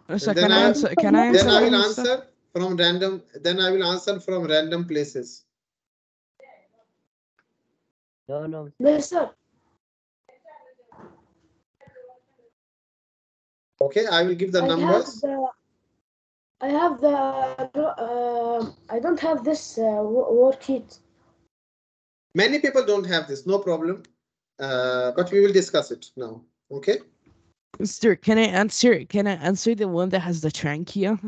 Mister, then can I I- answer? Can I Then answer? I them, will mister? answer from random, then I will answer from random places. No, no. Mister, Okay, I will give the I have numbers. the, I have the, uh, I don't have this uh, wo- worksheet. Many people don't have this, no problem. Uh, but we will discuss it now. Okay. Mister, can I answer? Can I answer the one that has the trachea?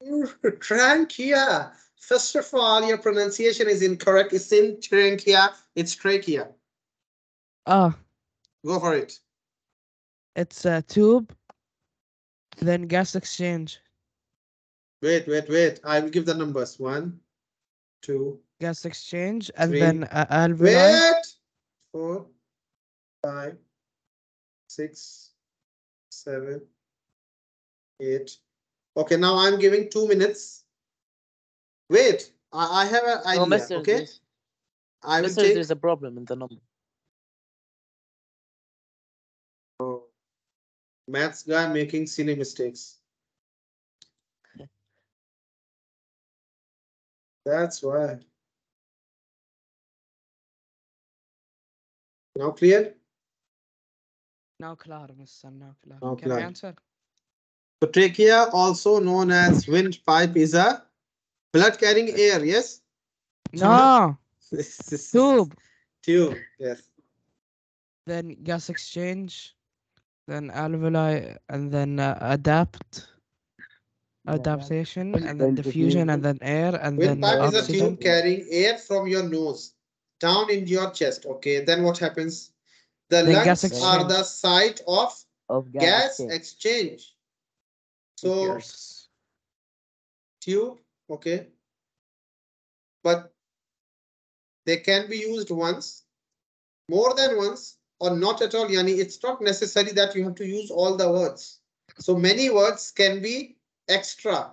Trachea. First of all, your pronunciation is incorrect. It's in trachea. It's trachea. Ah, Go for it. it's a tube. Then gas exchange. Wait, wait, wait. I will give the numbers. One, two, Gas exchange, and Three. then uh, alveoli. wait. Four, five, six, seven, eight. Okay, now I'm giving two minutes. Wait, I, I have an No, idea. mister, okay, I will mister, take. there's a problem in the number. Maths guy making silly mistakes. That's why. Now clear? Now klar, mister. Now klar. Now Can I klar. answer? So trachea, also known as windpipe, is a blood carrying air. Yes. No. Tube. Tube. Yes. Then gas exchange. Then alveoli, and then uh, adapt. Yeah. Adaptation, and then Then diffusion, and then air, and then Windpipe is a oxygen. tube carrying air from your nose down in your chest. Okay. Then what happens? The Then gas lungs are the site of Of gas, gas exchange. exchange. So Yes. tube, okay. But they can be used once, more than once, or not at all. Yani it's not necessary that you have to use all the words. So many words can be extra,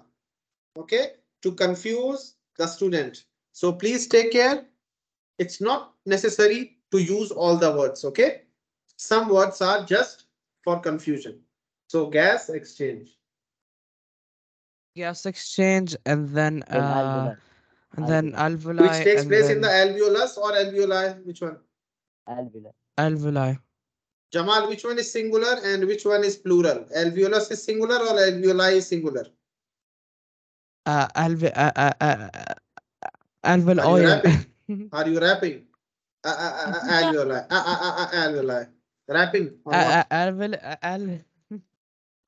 okay, to confuse the student. So please take care. It's not necessary to use all the words, okay? Some words are just for confusion. So gas exchange. Gas exchange, and then Then uh, and then alveoli. Which takes and place in the alveolus or alveoli? Which one? Alveoli. Alveoli. Jamal, which one is singular and which one is plural? Alveolus is singular or alveoli is singular? Uh, alve uh, uh, uh, uh, alveoli. Are you rapping? Are you rapping? Uh, uh, uh, uh, alveoli. Uh, uh, uh, uh, alveoli. Rapping or Uh, uh, alveoli. Uh, al-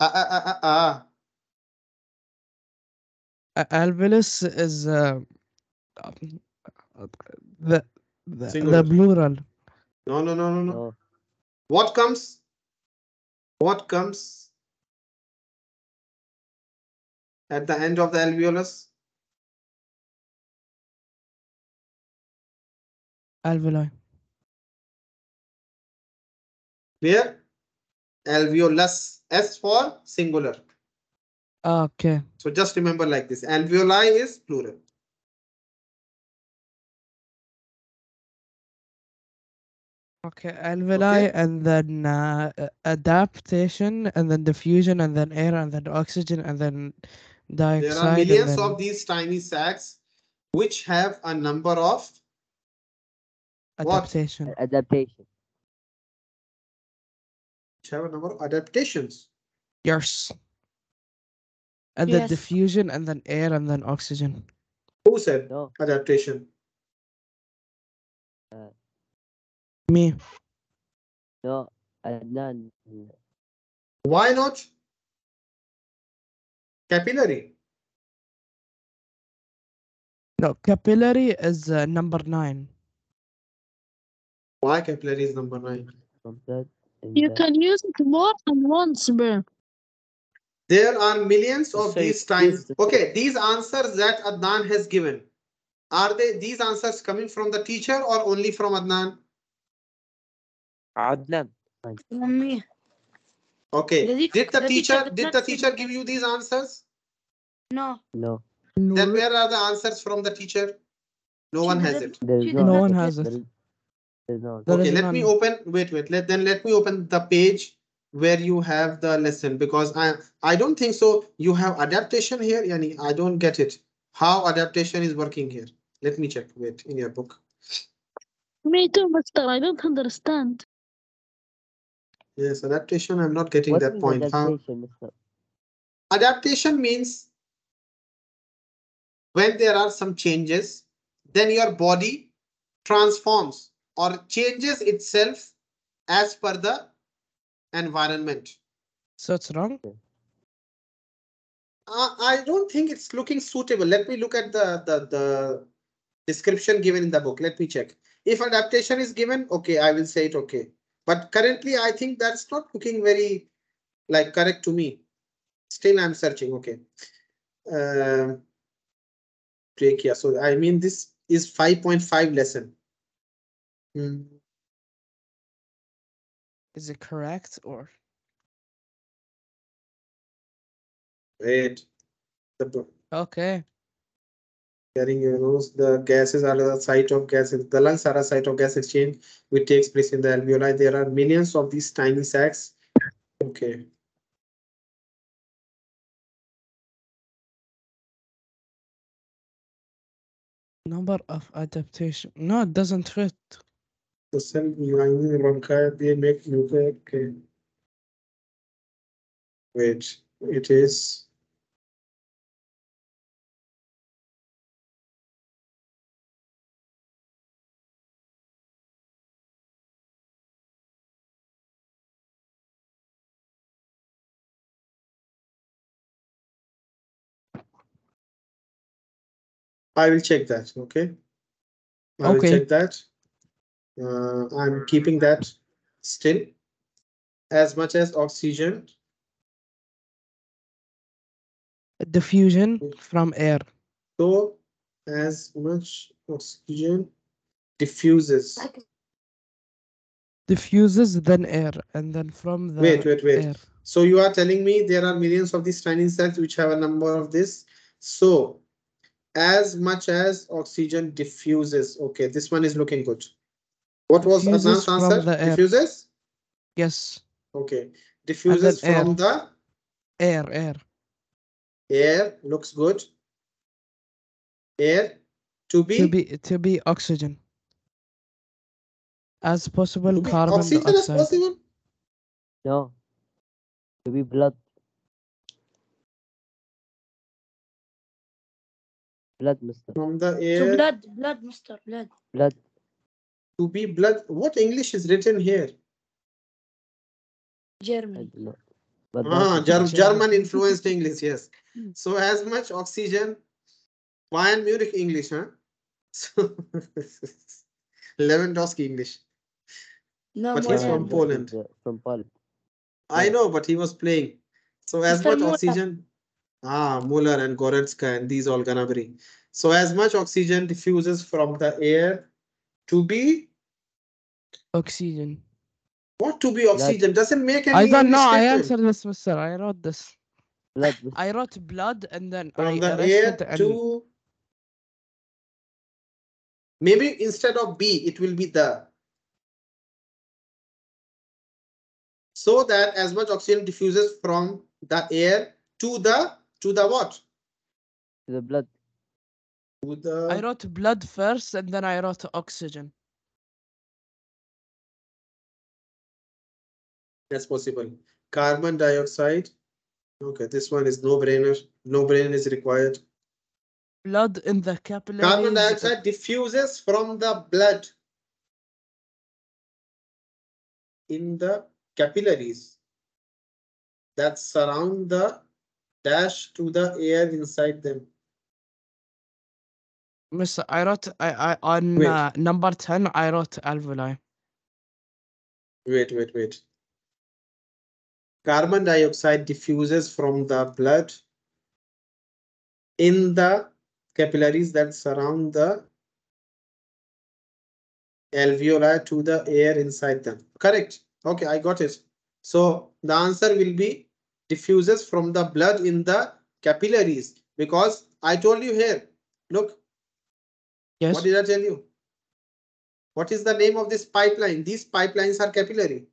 Uh, uh, uh, uh, uh. uh, alveolus is uh, the the, the plural. No, no, no, no, no. No. What comes? What comes at the end of the alveolus? Alveoli. Where? Alveolus. S for singular. Ah, okay. So just remember like this. Alveoli is plural. Okay, alveoli and then uh, adaptation and then diffusion and then air and then oxygen and then There are millions then of these tiny sacs which have a number of what? adaptation. Adaptation. which have a number of adaptations. Yes. And then diffusion and then air and then oxygen. Who said No. adaptation? Me. No. Adnan. Why not? Capillary. No, capillary is uh, number nine. Why capillary is number nine? From that. and You can use it more than once, bro. There are millions of So these it tiny. is the- Okay, these answers that Adnan has given. Are they these answers coming from the teacher or only from Adnan? Adnan. From. Okay. Did the the teacher teacher did did the teacher give you these answers? No. No. Then where are the answers from the teacher? No one has it. There is She no. No one has There it. is, there's no. Okay, is let me open, wait, wait, let, then let me open the page where you have the lesson because I, I don't think so. You have adaptation here, Yani, I don't get it. How adaptation is working here? Let me check, wait, in your book. Me too, Mister. I don't understand. Yes, adaptation, I'm not getting What that is point. How, adaptation, Mister? adaptation means when there are some changes, then your body transforms or changes itself as per the environment. So it's wrong? Uh, I don't think it's looking suitable. Let me look at the, the, the description given in the book. Let me check. If adaptation is given, okay, I will say it okay. But currently, I think that's not looking very like correct to me. Still, I'm searching. Okay. Um, trachea. So I mean, this is 5.5 lesson. Hmm. Is it correct or? Wait. The Okay. Carrying your nose, the gases are the site of gases. The lungs are a site of gas exchange which takes place in the alveoli. There are millions of these tiny sacs. Okay. Number of adaptation. No, it doesn't fit. The cell bronchi, they make nuclear. Okay. Wait, it is. I will check that, okay? I will check that. Uh, I'm keeping that still. As much as oxygen, Diffusion from air. so as much oxygen diffuses. Diffuses then air and then from the Wait, wait, wait. air. So you are telling me there are millions of these tiny cells which have a number of this. So as much as oxygen diffuses, okay, this one is looking good. What was Diffuses Adnan's from answer? the air. Diffuses? Yes. Okay, diffuses air. from the Air, air. air, looks good. Air to be, To be to be oxygen. As possible to carbon oxygen as dioxide. possible. No. To be blood. Blood, Mister. From the To air blood, blood, Mister, blood. Blood. to be blood. What English is written here? I Germany. But Ah, that's- German. German influenced English, yes. So as much oxygen, Bayern Munich English, huh? So Lewandowski English. No But he's from Poland. is, From Poland. I Yeah. know, but he was playing. So as Mr. much Muller. oxygen, ah, Muller and Goretzka and these all gonna be. So as much oxygen diffuses from the air to be Oxygen. what to be oxygen doesn't make any I don't know. English I answered this, Mister. I wrote this. Blood. I wrote blood and then I from the air and to maybe instead of B, it will be the so that as much oxygen diffuses from the air to the to the what? To the blood. To the I wrote blood first and then I wrote oxygen. That's possible. Carbon dioxide. Okay, this one is no brainer. No brain is required. Blood in the capillaries. Carbon dioxide diffuses from the blood in the capillaries that surround the dash to the air inside them. Mister, I wrote I, I on uh, number ten. I wrote alveoli. Wait, wait, wait. Carbon dioxide diffuses from the blood in the capillaries that surround the alveoli to the air inside them. Correct. Okay, I got it. So the answer will be diffuses from the blood in the capillaries because I told you here. Look, Yes. what did I tell you? What is the name of this pipeline? These pipelines are capillary.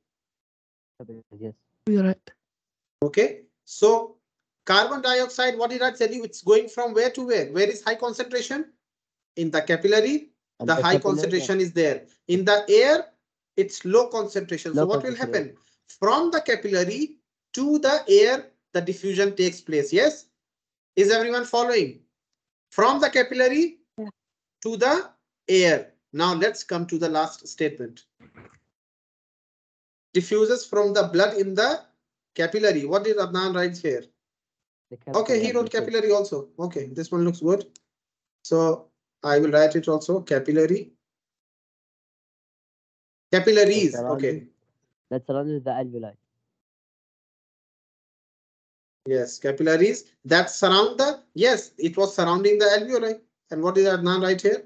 Yes. You're right. Okay, so carbon dioxide, what did I tell you? It's going from where to where? Where is high concentration? In the capillary, And the high capillary, concentration is there. In the air, it's low concentration. So Low what will happen? From the capillary to the air, the diffusion takes place. Yes? Is everyone following? From the capillary to the air. Now let's come to the last statement. Diffuses from the blood in the capillary. What did Adnan write here? Okay, he wrote capillary also. Okay, this one looks good. So I will write it also capillary. Capillaries, okay. surrounding- That's surrounded the alveoli. Yes, capillaries that surround the, yes, it was surrounding the alveoli. And what is Adnan right here?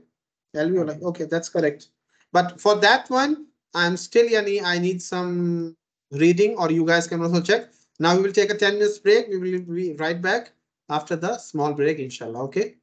Alveoli. Okay, that's correct. But for that one, I'm still, Yani, I need some reading or you guys can also check. Now we will take a 10 minutes break. We will be right back after the small break, inshallah. Okay.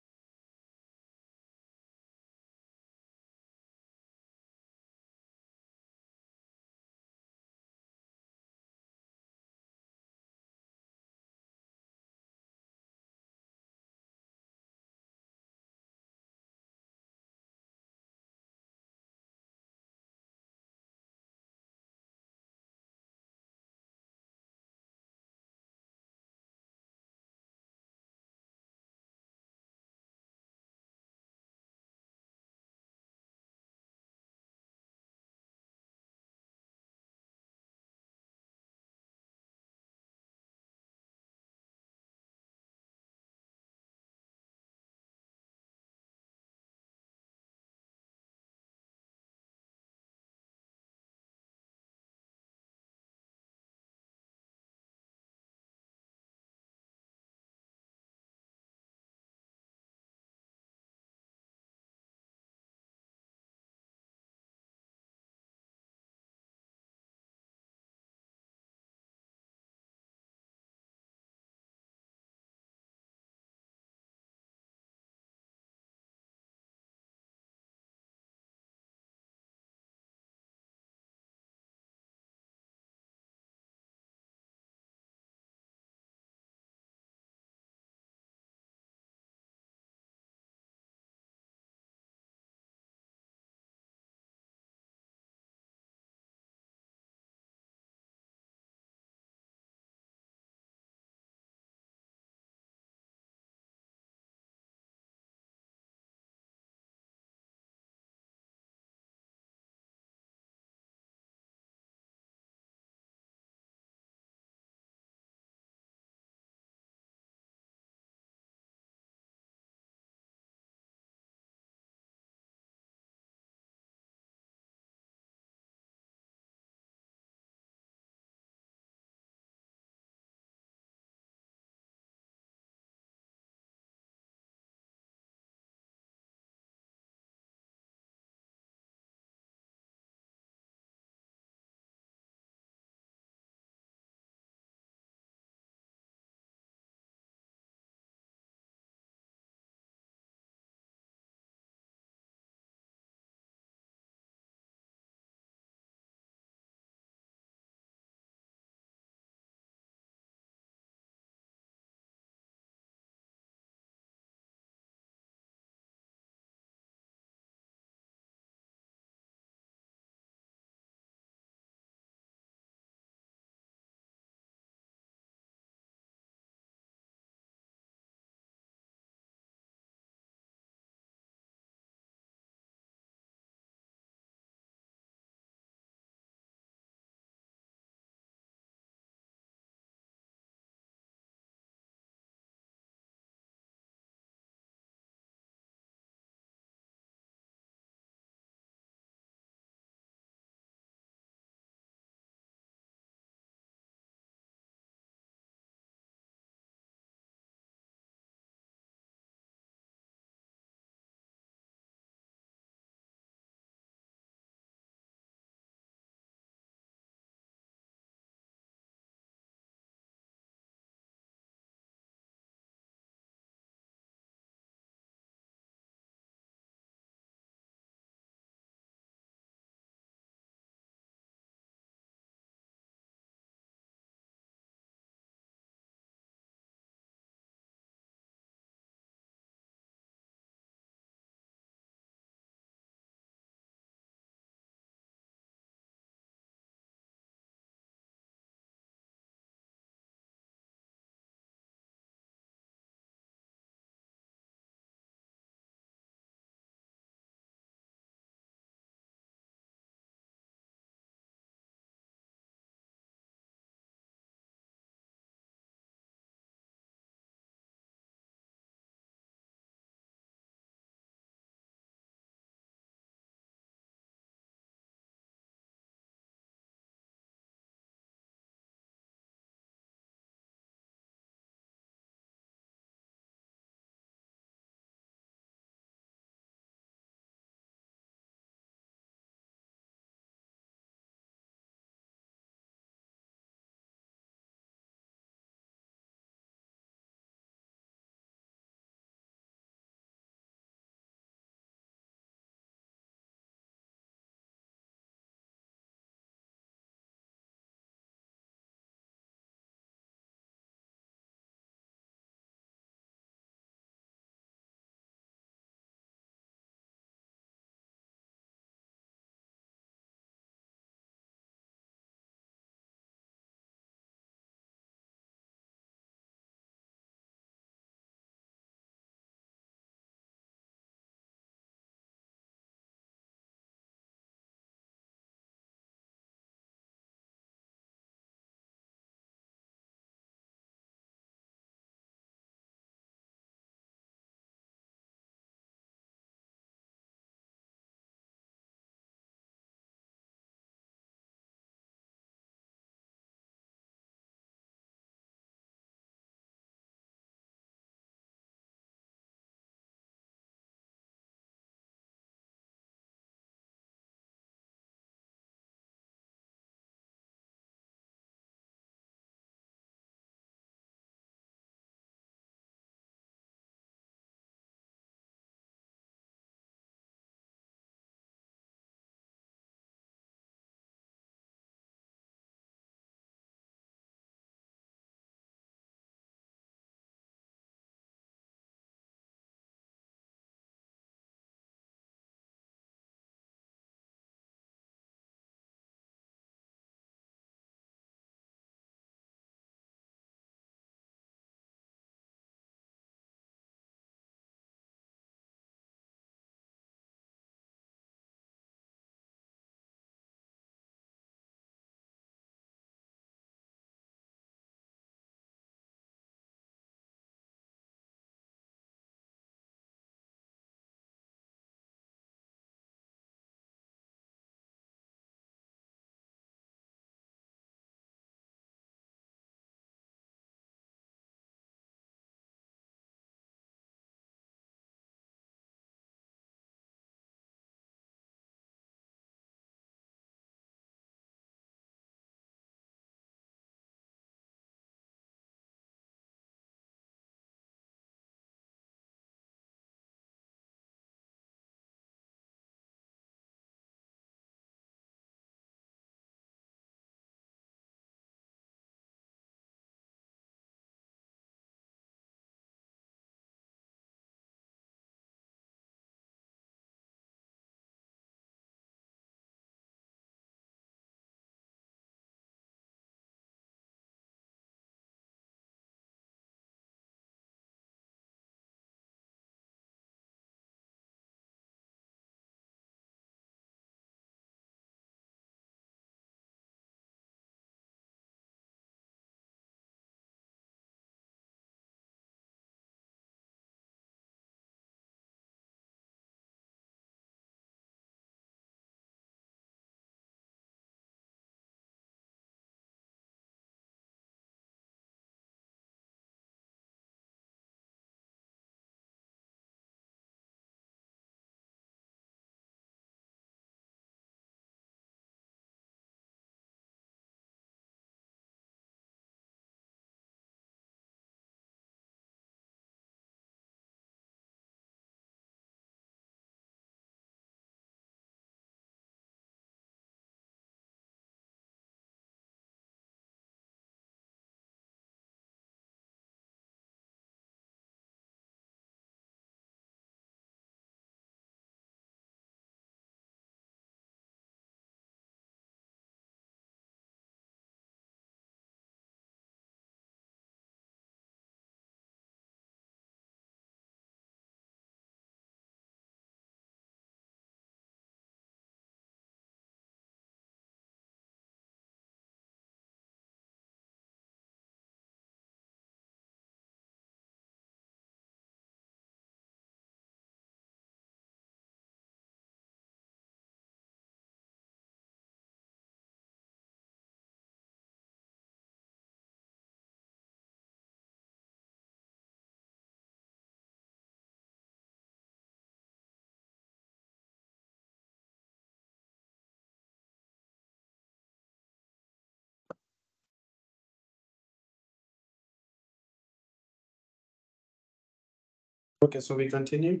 Okay, so we continue.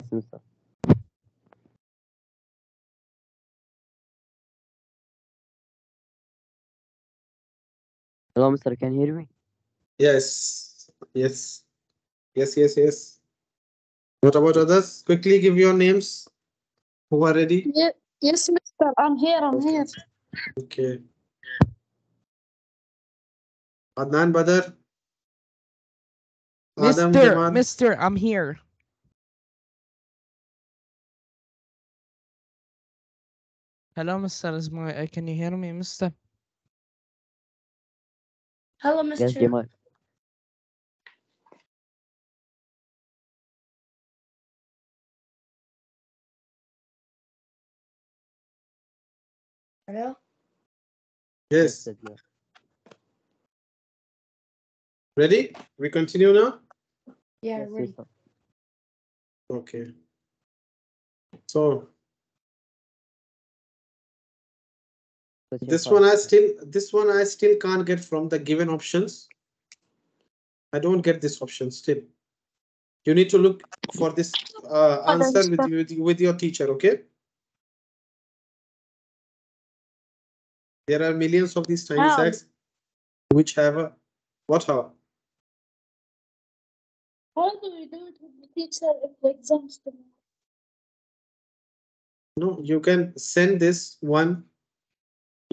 Yes, mister. Hello, mister. Can you hear me? Yes, yes, yes, yes, yes. What about others? Quickly give your names. Who are ready? Ye- yes, mister. I'm here. I'm Okay. here. Okay. Adnan Badr. Adam Mister, Jamal. Mister, I'm here. Hello, Mister. Is my uh, can you hear me, Mister? Hello, Yes, Mr. Jamal. Hello? Yes, Yes, ready? We continue now? Yeah, Yes, ready. Okay. So this five, one I still, this one I still can't get from the given options. I don't get this option still. You need to look for this uh, answer with, with, with your teacher, okay? There are millions of these tiny How? sacks which have a, what how? How do we do it with the teacher if the exams tomorrow? No, you can send this one,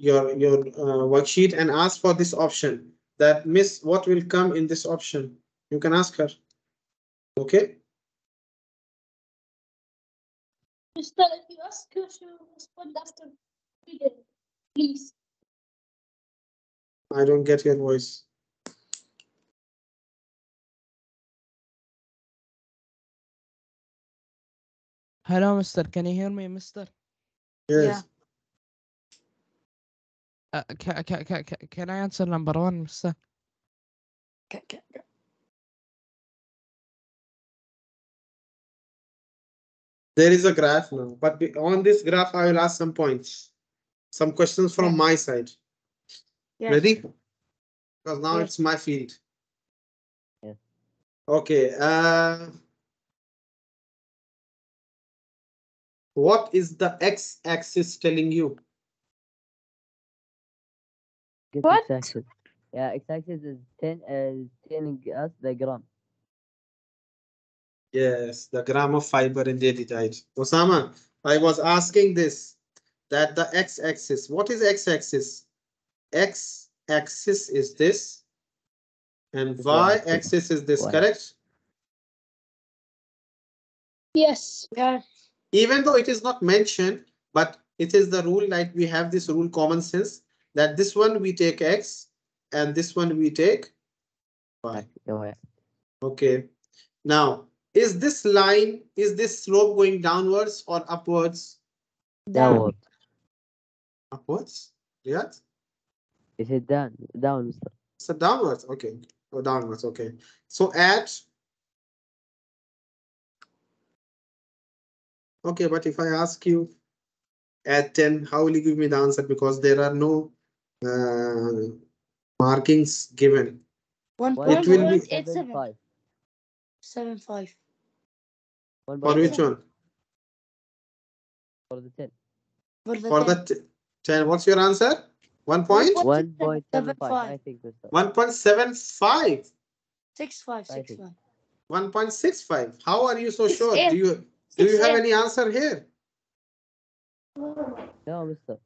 your, your uh, worksheet and ask for this option. That miss, what will come in this option? You can ask her. Okay? Mister, if you ask her, she will respond after reading. Please. I don't get your voice. Hello, Mister. Can you hear me, Mister? Yes. Uh, can, can, can, can I answer number one, Mister? Ca- ca- ca- There is a graph now, but be- on this graph, I will ask some points. Some questions from Yeah. my side. Yes. Ready? Because now Yes. it's my field. Yes. Okay, uh. What is the x-axis telling you? What? X-axis. Yeah, x-axis is ten, uh, telling us the gram. Yes, the gram of fiber in daily diet. Osama, I was asking this, that the x-axis, what is x-axis? X-axis is this. And y-axis is this, correct? Yes. Yeah. Even though it is not mentioned, but it is the rule like we have this rule common sense that this one we take x and this one we take y. Okay. Now, is this line, is this slope going downwards or upwards? Downward. Upwards? Yeah, Is it down? Down, so downwards. Okay. Oh, downwards. Okay. So at. Okay, but if I ask you at 10, how will you give me the answer? Because there are no uh, markings given. One One It will be- eight seven seven five. seven five. One For which one? For the ten. For the For ten. the t- 10, what's your answer? One point? One One point seven seven five. five. I think, mister. 1.75. Six five I six think. five. 1.65. How are you so Six sure? eight. Do you do you have any answer here? No, mister.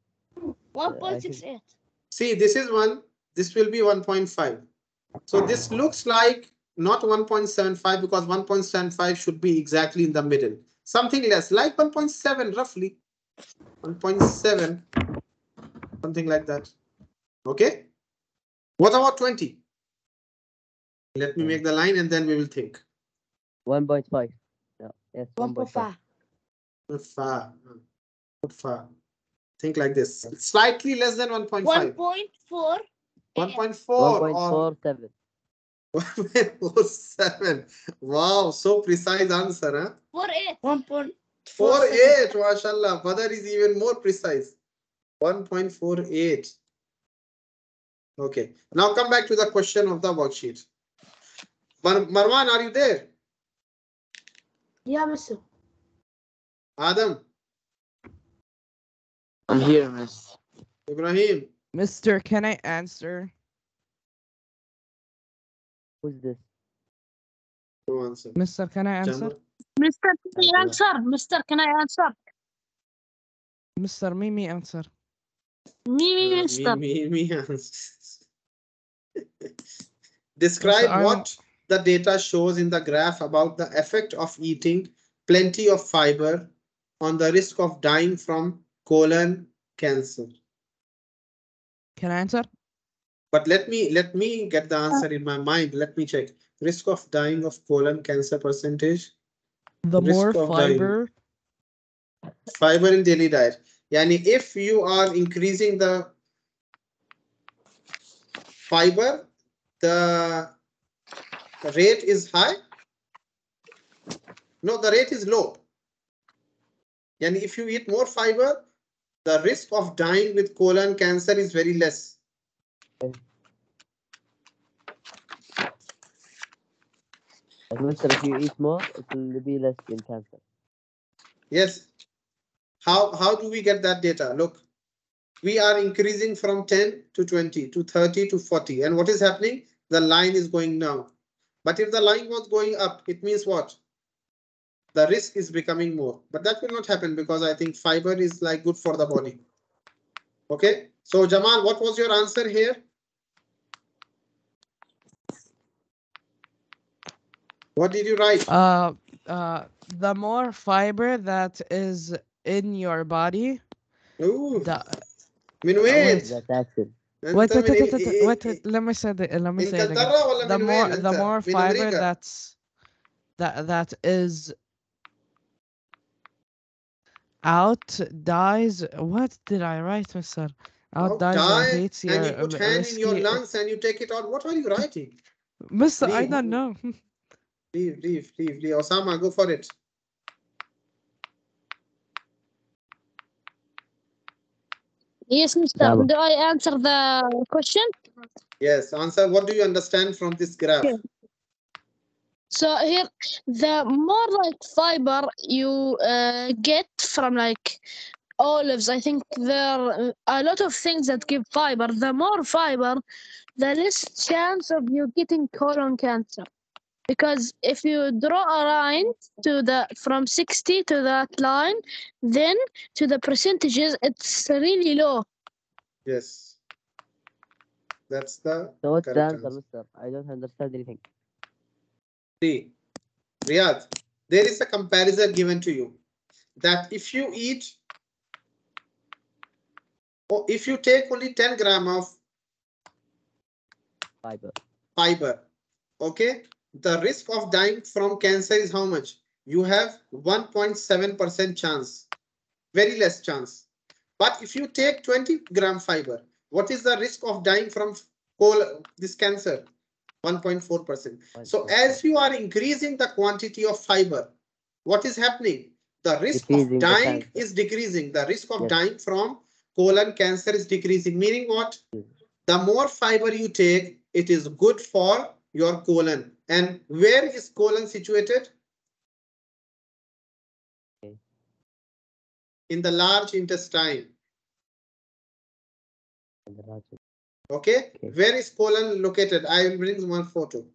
One I point six think- eight. See, this is one, this will be 1.5. So this looks like not 1.75 because 1.75 should be exactly in the middle. Something less, like 1.7 roughly. 1.7, something like that. Okay? What about 20? Let me make the line and then we will think. One point five. No. Yes. One point five. Not far. Not far. Think like this. Slightly less than 1.5. One point four. 1.4 One point or four seven. 1.47. Wow, so precise answer, huh? Four eight. One point 48, mashallah. Badr is even more precise. 1.48. Okay, now come back to the question of the worksheet. Mar Marwan, are you there? Yeah, Mister. Adam, I'm here, miss. Ibrahim, Mister, can I answer? Who's this? no answer. Mister, can I answer? Mr. Can I answer? Mr. Can I answer? Mister, Mimi answer. Me, me, Uh, Mr. me, me, me answers. Describe I what the data shows in the graph about the effect of eating plenty of fiber on the risk of dying from colon cancer. Can I answer? But let me let me get the answer in my mind. Let me check. Risk of dying of colon cancer percentage. The Risk more of dying. fiber, Fiber in daily diet. Yani if you are increasing the fiber, the rate is high. No, the rate is low. And if you eat more fiber, the risk of dying with colon cancer is very less. Mister, if you eat more, it will be less in cancer. Yes. How, how do we get that data? Look, we are increasing from 10 to 20 to 30 to 40. And what is happening? The line is going down. But if the line was going up, it means what? The risk is becoming more, but that will not happen because I think fiber is like good for the body. Okay, so Jamal, what was your answer here? What did you write? Uh, uh, the more fiber that is in your body, Ooh. The, it. What wait, wait, wait, wait, wait, let me say the, let me say it again. The more the more fiber that's that that is out dies what did I write, Mr. Out oh, dies die, and hates and you put um, hand in your lungs and you take it out. What are you writing? Mr. Leave. I don't know. leave, leave, leave, leave. Osama, go for it. Yes, Mr. Do I answer the question? Yes, answer. What do you understand from this graph? Okay. So here, the more like fiber you uh, get from like olives, I think there are a lot of things that give fiber. The more fiber, the less chance of you getting colon cancer. Because if you draw a line to the from 60 to that line, then to the percentages, it's really low. Yes. That's the So what's the answer, answer. Mister? I don't understand anything. See, Riyadh, there is a comparison given to you that if you eat, or if you take only 10 gram of Fiber. fiber, okay, the risk of dying from cancer is how much? You have 1.7% chance, very less chance. But if you take 20 gram fiber, what is the risk of dying from col this cancer? 1.4%. So as you are increasing the quantity of fiber, what is happening? The risk Decreasing of dying is decreasing. The risk of Yes. dying from colon cancer is decreasing. Meaning what? The more fiber you take, it is good for your colon. And where is colon situated? In the large intestine. And the large- Okay. Okay. Where is colon located? I will bring one photo.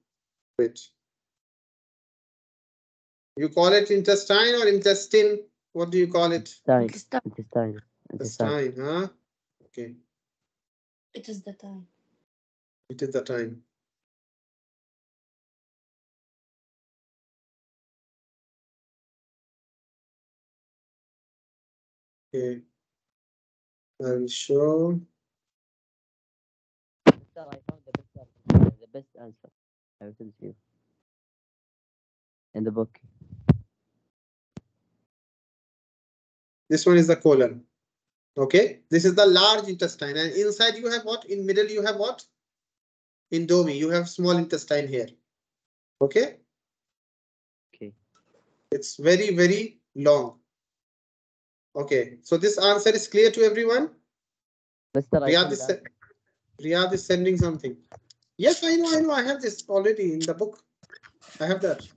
Wait. You call it intestine or intestine? What do you call it? Intestine. It is time. Intestine. Intestine. Intestine, huh? Okay, It is the time. it is the time. Okay. I will show. I found the best answer. The best answer. I will send to you. In the book. This one is the colon. Okay, this is the large intestine and inside you have what? In middle you have what? Indomie, you have small intestine here. Okay, Okay. it's very, very long. Okay, so this answer is clear to everyone? Mr. Riyad is, Riyad is sending something. Yes, I know, I know. I have this already in the book. I have that.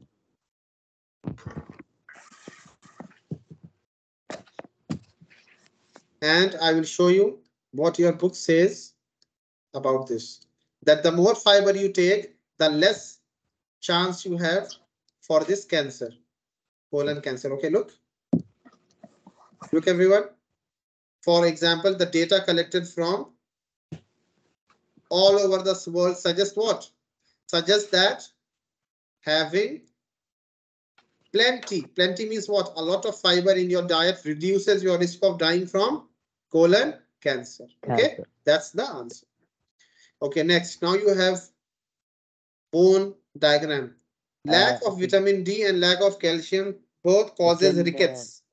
And I will show you what your book says about this. That the more fiber you take, the less chance you have for this cancer, colon cancer. Okay, look. Look, everyone. For example, the data collected from all over the world suggest what? Suggest that having plenty, plenty means what? A lot of fiber in your diet reduces your risk of dying from colon cancer. Okay, Cancer. that's the answer. Okay, next. Now you have bone diagram. Lack Uh, of vitamin D and lack of calcium both causes rickets.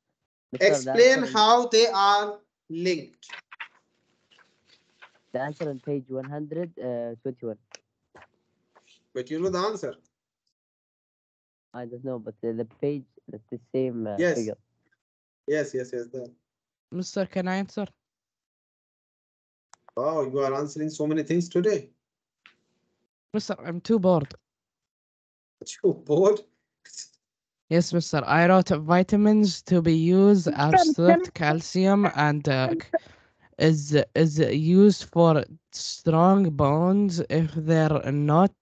Mr. the Explain how they are linked. The answer on page 121. But you know the answer. I don't know, but uh, the page, that's the same uh, Yes. figure. Yes, yes, yes. The, Mister, can I answer? wow, you are answering so many things today. Mister, I'm too bored. You bored? Yes, Mister. I wrote vitamins to be used Mister, absolute calcium and uh, is is used for strong bones if they're not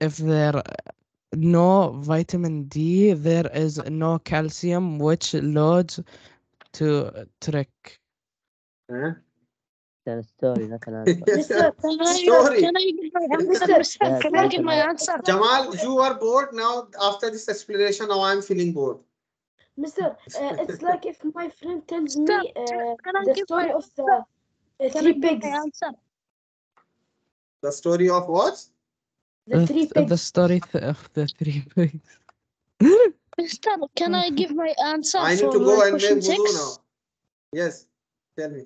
if there no vitamin D there is no calcium which loads to trick. Huh? It's a story, not an answer. Mister, Can I, Story. can I give my answer? Mister, Mister, Yes, can I give my answer? Jamal, you are bored now. After this explanation, now I'm feeling bored. Mister, uh, it's like if my friend tells me uh, the story of the uh, three pigs. The story of what? The three th- the pigs. story of the three pigs. Mister, can I give my answer I need for to go and make question wudu now. Yes, tell me.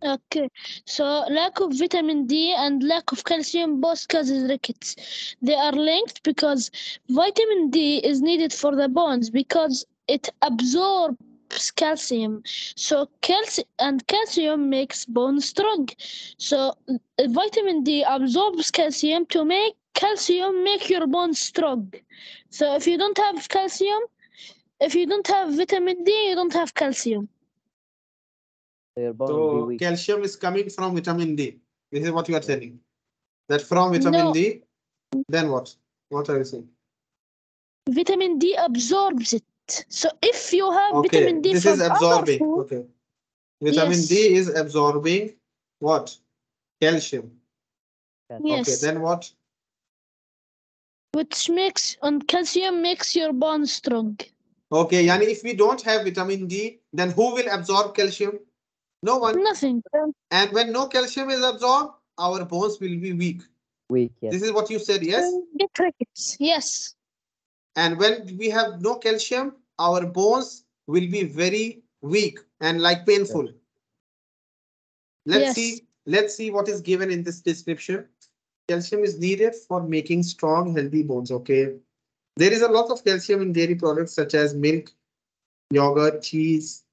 Okay, so lack of vitamin D and lack of calcium both causes rickets. They are linked because vitamin D is needed for the bones because it absorbs calcium. So calcium and calcium makes bones strong. So vitamin D absorbs calcium to make calcium make your bones strong. So if you don't have calcium, if you don't have vitamin D, you don't have calcium. So your bone will be So calcium is coming from vitamin D. This is what you are telling. That from vitamin No. D, then what? What are you saying? vitamin D absorbs it. So if you have Okay, vitamin D this from is other absorbing. food, Okay. Vitamin D is absorbing what? Calcium. Yes. Okay, then what? which makes and calcium makes your bones strong. Okay, yani if we don't have vitamin D, then who will absorb calcium? No one. Nothing. And when no calcium is absorbed, our bones will be weak. Weak, yes. This is what you said, yes? Get rickets. Yes. And when we have no calcium, our bones will be very weak and like painful. Let's Yes. see, let's see what is given in this description. Calcium is needed for making strong, healthy bones. Okay. There is a lot of calcium in dairy products such as milk, yogurt, cheese.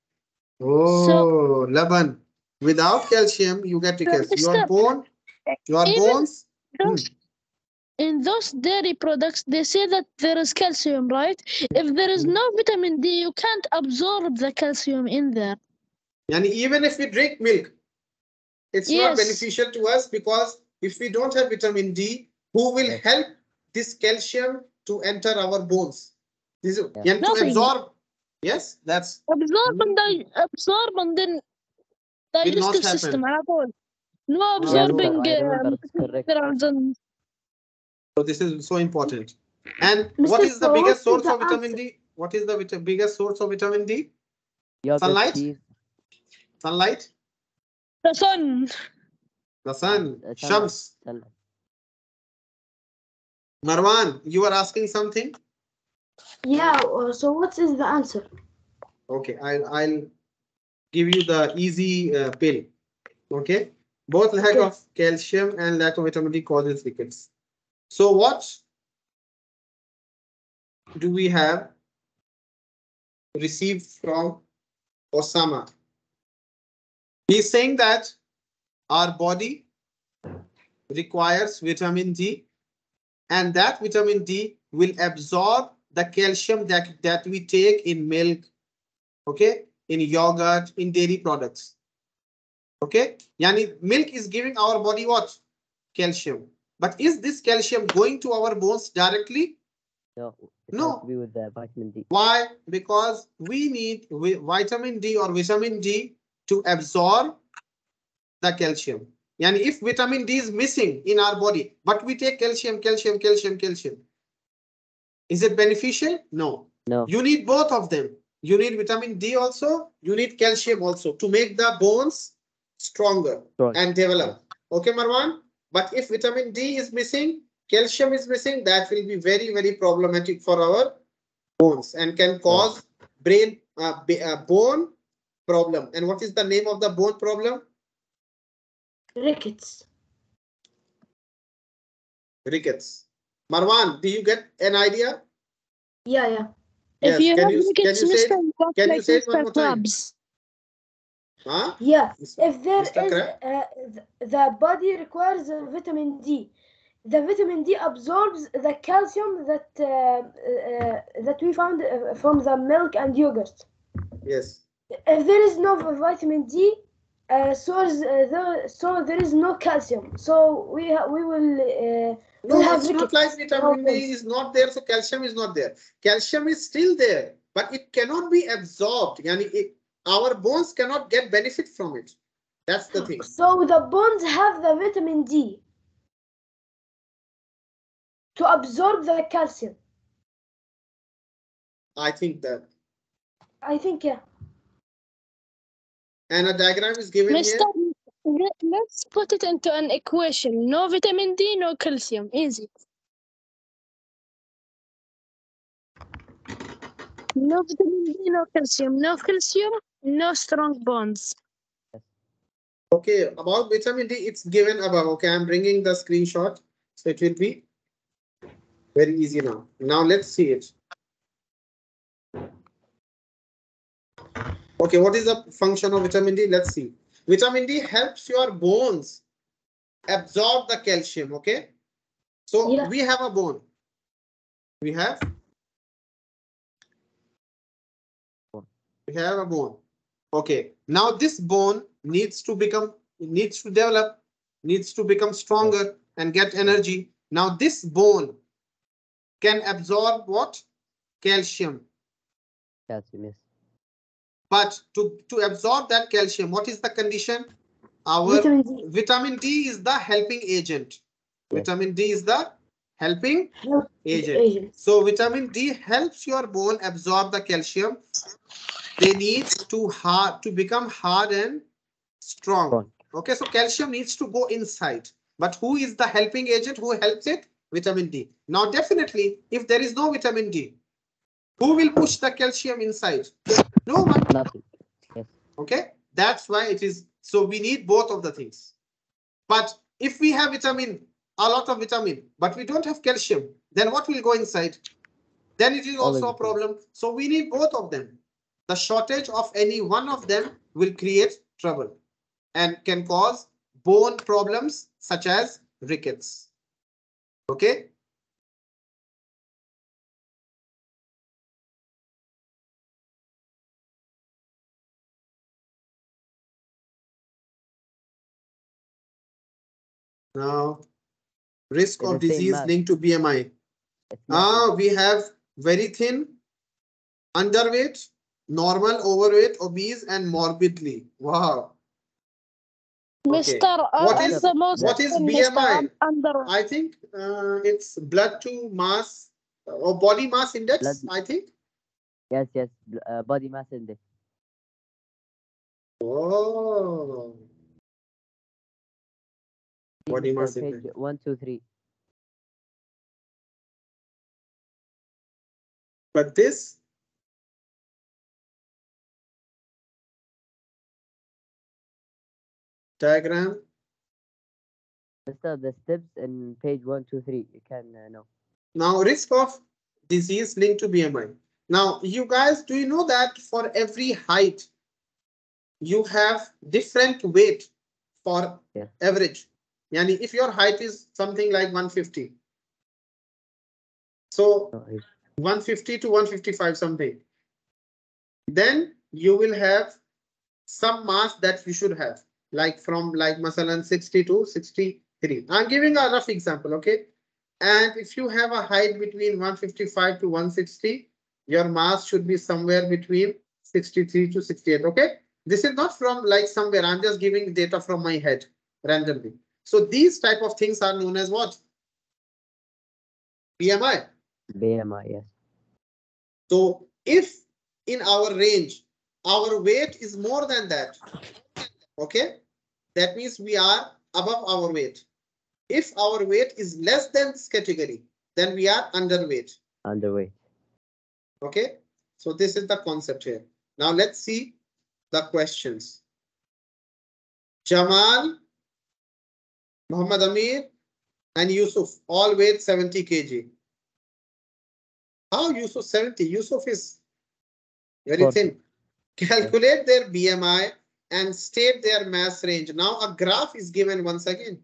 Oh, laban. Without calcium, you get rickets. Your Stop. bone, your Even bones. Those, in those dairy products, they say that there is calcium, right? If there is no vitamin D, you can't absorb the calcium in there. And even if we drink milk, it's not beneficial to us because if we don't have vitamin D, who will help this calcium to enter our bones? This is Yeah. and to Nothing. absorb. Yes, that's absorb and di- absorb and then digestive system. Happen. No absorbing um, and... So this is so important. And Mr. what is the biggest source the of vitamin. D? What is the vit biggest source of vitamin D? Sunlight. Sunlight. The sun. The sun. The sun. Shams. Sun. Marwan, you were asking something. Yeah, uh, so what is the answer? Okay, I'll I'll give you the easy uh, pill. Okay, both lack Okay. of calcium and lack of vitamin D causes rickets. So what do we have received from Osama? He's saying that our body requires vitamin D, and that vitamin D will absorb the calcium that that we take in milk, okay in yogurt, in dairy products. Okay, yani milk is giving our body what? Calcium. But is this calcium going to our bones directly? No. No. has to be with the vitamin D. Why? Because we need vitamin D or vitamin D to absorb the calcium. Yani if vitamin D is missing in our body, but we take calcium, calcium, calcium, calcium. Is it beneficial? No. No. You need both of them. You need vitamin D also, you need calcium also to make the bones stronger Strong. and develop. Okay, Marwan? But if vitamin D is missing, calcium is missing, that will be very, very problematic for our bones and can cause brain, uh, uh, bone problem. And what is the name of the bone problem? Rickets. Rickets. Marwan, do you get an idea? Yeah, yeah. Yes, If you can have you- can you say it- Mr. Walk can you like say it one more time? Huh? Yeah. If there is, Mr. Crab? uh, the body requires vitamin D. The vitamin D absorbs the calcium that uh, uh, that we found uh, from the milk and yogurt. Yes. If there is no vitamin D, uh, so, is, uh, the, so there is no calcium. So we we will uh, No, we'll it's not like vitamin D is not there, so calcium is not there. Calcium is still there, but it cannot be absorbed. Yani it, our bones cannot get benefit from it. That's the thing. So the bones have the vitamin D to absorb the calcium. I think that. I think yeah. And a diagram is given here. Mr. let- Let's put it into an equation. No vitamin D, no calcium. Easy. No vitamin D, no calcium. No calcium, no strong bones. Okay, about vitamin D, it's given above. Okay, I'm bringing the screenshot. So it will be very easy now. Now let's see it. Okay, what is the function of vitamin D? Let's see. Vitamin D helps your bones absorb the calcium. Okay, so Yeah. we have a bone. We have. We have a bone. Okay, now this bone needs to become, needs to develop, needs to become stronger and get energy. Now this bone can absorb what? Calcium. Calcium, yes. But to, to absorb that calcium, what is the condition? Our Vitamin D vitamin D is the helping agent. Yes. Vitamin D is the helping help agent. agent. So vitamin D helps your bone absorb the calcium. They need to hard to become hard and strong. Strong. Okay, so calcium needs to go inside. But who is the helping agent who helps it? Vitamin D. Now, definitely, if there is no vitamin D, who will push the calcium inside? No one. Nothing. Okay, that's why it is. So we need both of the things. But if we have vitamin, a lot of vitamin, but we don't have calcium, then what will go inside? Then it is also a problem. So we need both of them. The shortage of any one of them will create trouble and can cause bone problems such as rickets. Okay. Now, risk It's of disease linked to BMI. It's nothing. Ah, we have very thin, underweight, normal, overweight, obese, and morbidly. Wow. Okay. Mr. Uh, What I'm is- the most what is. BMI? I'm under. I think uh, it's blood to mass uh, or body mass index. Blood- I think. Yes, yes. Uh, body mass index. Oh, Mr. mass page index. One, two, three. but this. Diagram. The steps in page one, two, three. You can uh, know. Now, risk of disease linked to BMI. Now, you guys, do you know that for every height, you have different weight for Yeah. average? Yani if your height is something like 150. So 150 to 155 something. Then you will have some mass that you should have, like from like masalan 60 to 63. I'm giving a rough example, okay? And if you have a height between 155 to 160, your mass should be somewhere between 63 to 68, okay? This is not from like somewhere, I'm just giving data from my head randomly. So these type of things are known as what? BMI. BMI, yes. So if in our range, our weight is more than that, okay, that means we are above our weight. If our weight is less than this category, then we are underweight, Underweight. okay? So this is the concept here. Now let's see the questions. Jamal, Muhammad Amir, and Yusuf all weigh 70 kg. How Yusuf 70? Yusuf is very 40. thin. Calculate their BMI and state their mass range. Now a graph is given once again.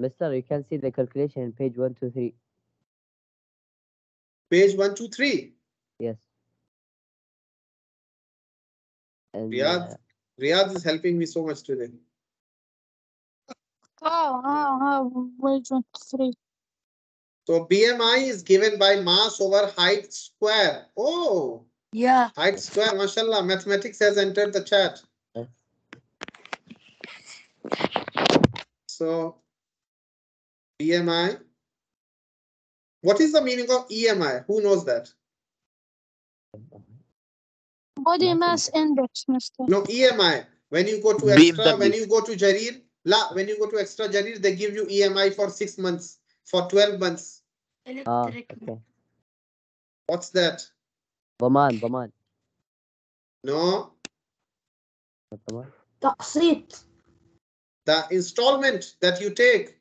Mister, you can see the calculation in page one, two, three. Page one, two, three. Yes. And Riyadh. uh, Riyadh is helping me so much today. Oh, oh, oh, wait, one. So BMI is given by mass over height square. Oh, Yeah. height square, mashallah. Mathematics has entered the chat. So BMI. What is the meaning of EMI? Who knows that? Body mass index, mister. No, EMI. When you go to extra, when you go to Jarir, La, when you go to extra Jarir, they give you EMI for six months, for 12 months. Electric. Ah, okay. What's that? Baman, baman. No. تقسيط. The installment that you take,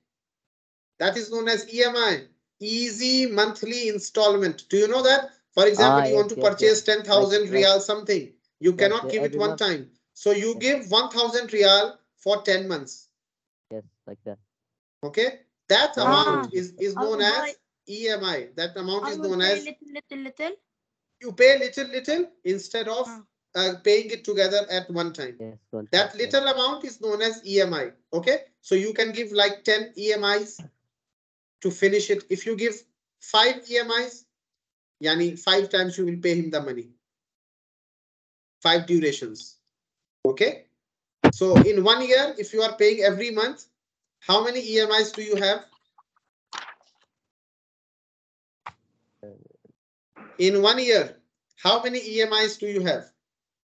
that is known as EMI, easy monthly installment. Do you know that? For example, ah, you yes, want to yes, purchase yes. 10,000 real something. You cannot give it one time. So you give 1,000 real for 10 months yes like that Okay, that Ah. amount is, is known as EMI. That amount I is known as little, little, little. you pay little, little instead of Ah. uh, paying it together at one time. yes one That time, yes. little amount is known as EMI. Okay, so you can give like 10 EMIs to finish it. If you give five EMIs, yani five times you will pay him the money. Five durations. Okay, so in one year, if you are paying every month, how many EMIs do you have? In one year, how many EMIs do you have?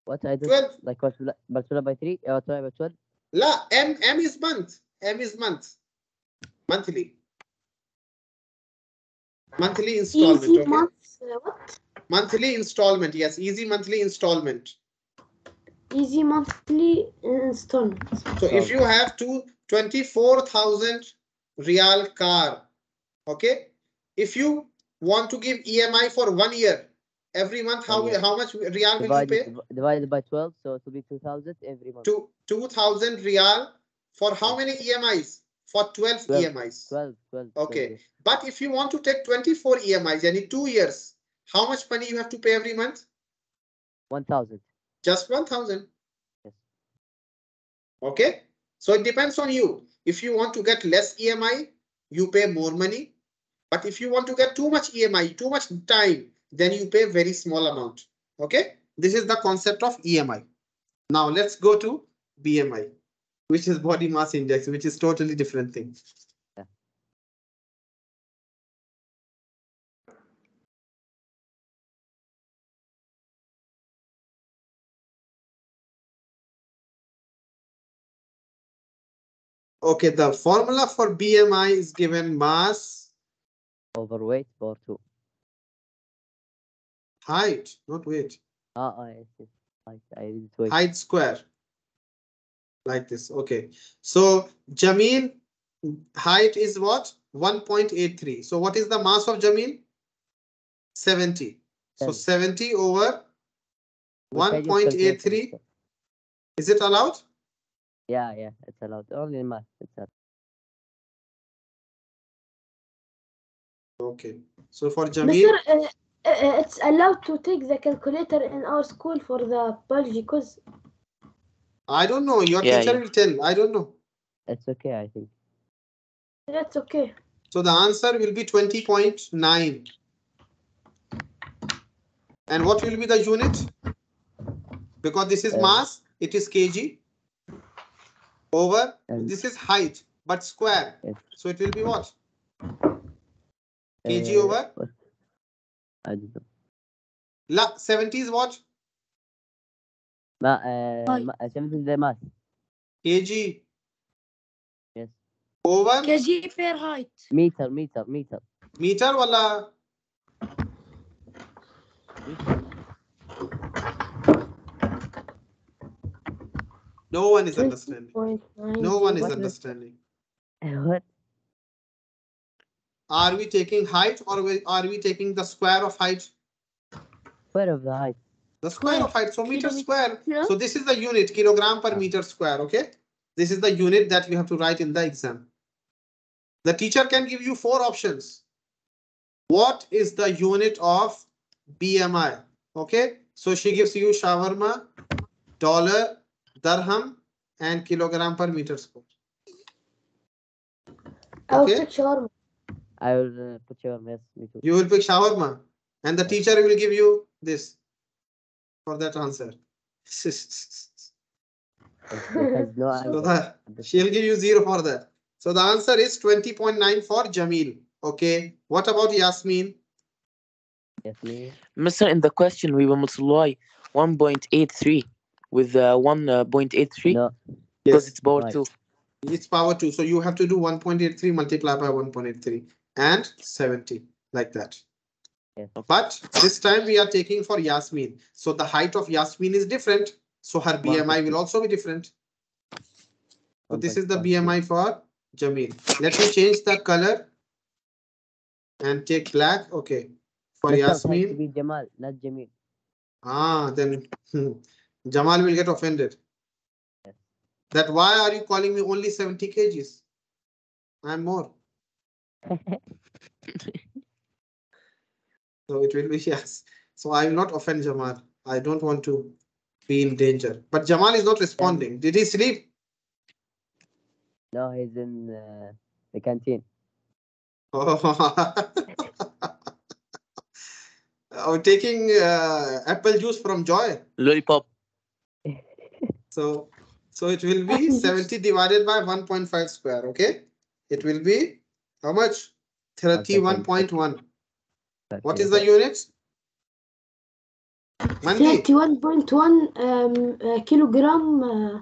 what I do 12. like multiply multiply by three uh, multiply by 12 La, M, M is month. M is month. Monthly. Monthly installment, easy okay? months uh, what Monthly installment, yes, easy monthly installment. easy monthly installment. So if you have two, 24,000 real car, okay? If you want to give EMI for one year, every month, how, year. how much real will you pay? divided by 12 so it will be 2000 every month Two, 2,000 real for how many EMIs? For 12 Twelve. EMIs. 12 12 Okay. 12. But if you want to take 24 EMIs, any two years, how much money you have to pay every month? 1000 Just 1000. Yes. Okay. So it depends on you. If you want to get less EMI, you pay more money. But if you want to get too much EMI, too much time, then you pay very small amount. Okay. This is the concept of EMI. Now let's go to BMI, which is body mass index, which is totally different thing. Okay, the formula for BMI is given mass, overweight or 2 height, not weight, ah ah yes, yes. I, I height square. Like this, okay. So Jamil, height is what? 1.83. So what is the mass of Jamil? 70. So 70. 70 over We can just calculate 1.83. Is it allowed? Yeah yeah it's allowed only in math it's allowed. Okay. So for Jamil, Mr. Uh, uh, it's allowed to take the calculator in our school for the biology quiz. I don't know. Your Yeah, teacher yeah. will tell. I don't know. It's okay, I think. That's okay. So the answer will be 20.9. And what will be the unit? Because this is Uh, mass, it is kg over. L. this is height but square. So it will be what? Kg uh, over? I don't know. La, 70 is what? Ma, uh, ma, uh, 70 is the mass. Kg. Yes. Over? Kg per height. Meter meter meter. Meter wala? Meter no one is understanding. No one is understanding. what? Are we taking height or are we taking the square of height? Square of the height. The square of height, so meter square. So this is the unit, kilogram per meter square, okay? This is the unit that you have to write in the exam. The teacher can give you four options. What is the unit of BMI? Okay, so she gives you shawarma, dollar, dirham, and kilogram per meter square. I'll Okay. take shawarma. I will uh, put your yes. You will pick shawarma, and the teacher will give you this for that answer. So answer. the, she'll give you zero for that. So the answer is 20.9 for Jamil. Okay. What about Yasmin? Yes, me. Mister, in the question we will multiply 1.83 with uh, 1.83 No, because it's power Right. 2. It's power 2. So you have to do 1.83 multiplied by 1.83 and 70 like that. Yes. But this time we are taking for Yasmin. So the height of Yasmin is different. So her BMI will also be different. So this is the BMI for Jamil. Let me change the color and take black. Okay. For Mister, it has Yasmin. be Jamal, not Jamil. Ah, then hmm, Jamal will get offended. Yes. That why are you calling me only 70 kgs? I'm more. So it will be yes. So I will not offend Jamal. I don't want to be in danger. But Jamal is not responding. Did he sleep? No, he's in uh, the canteen. Oh, oh taking uh, apple juice from Joy. Lollipop. So, so it will be 70 70 divided by 1.5 square, okay? It will be how much? 31.1. What is the unit? 31.1 um, uh, kilogram uh,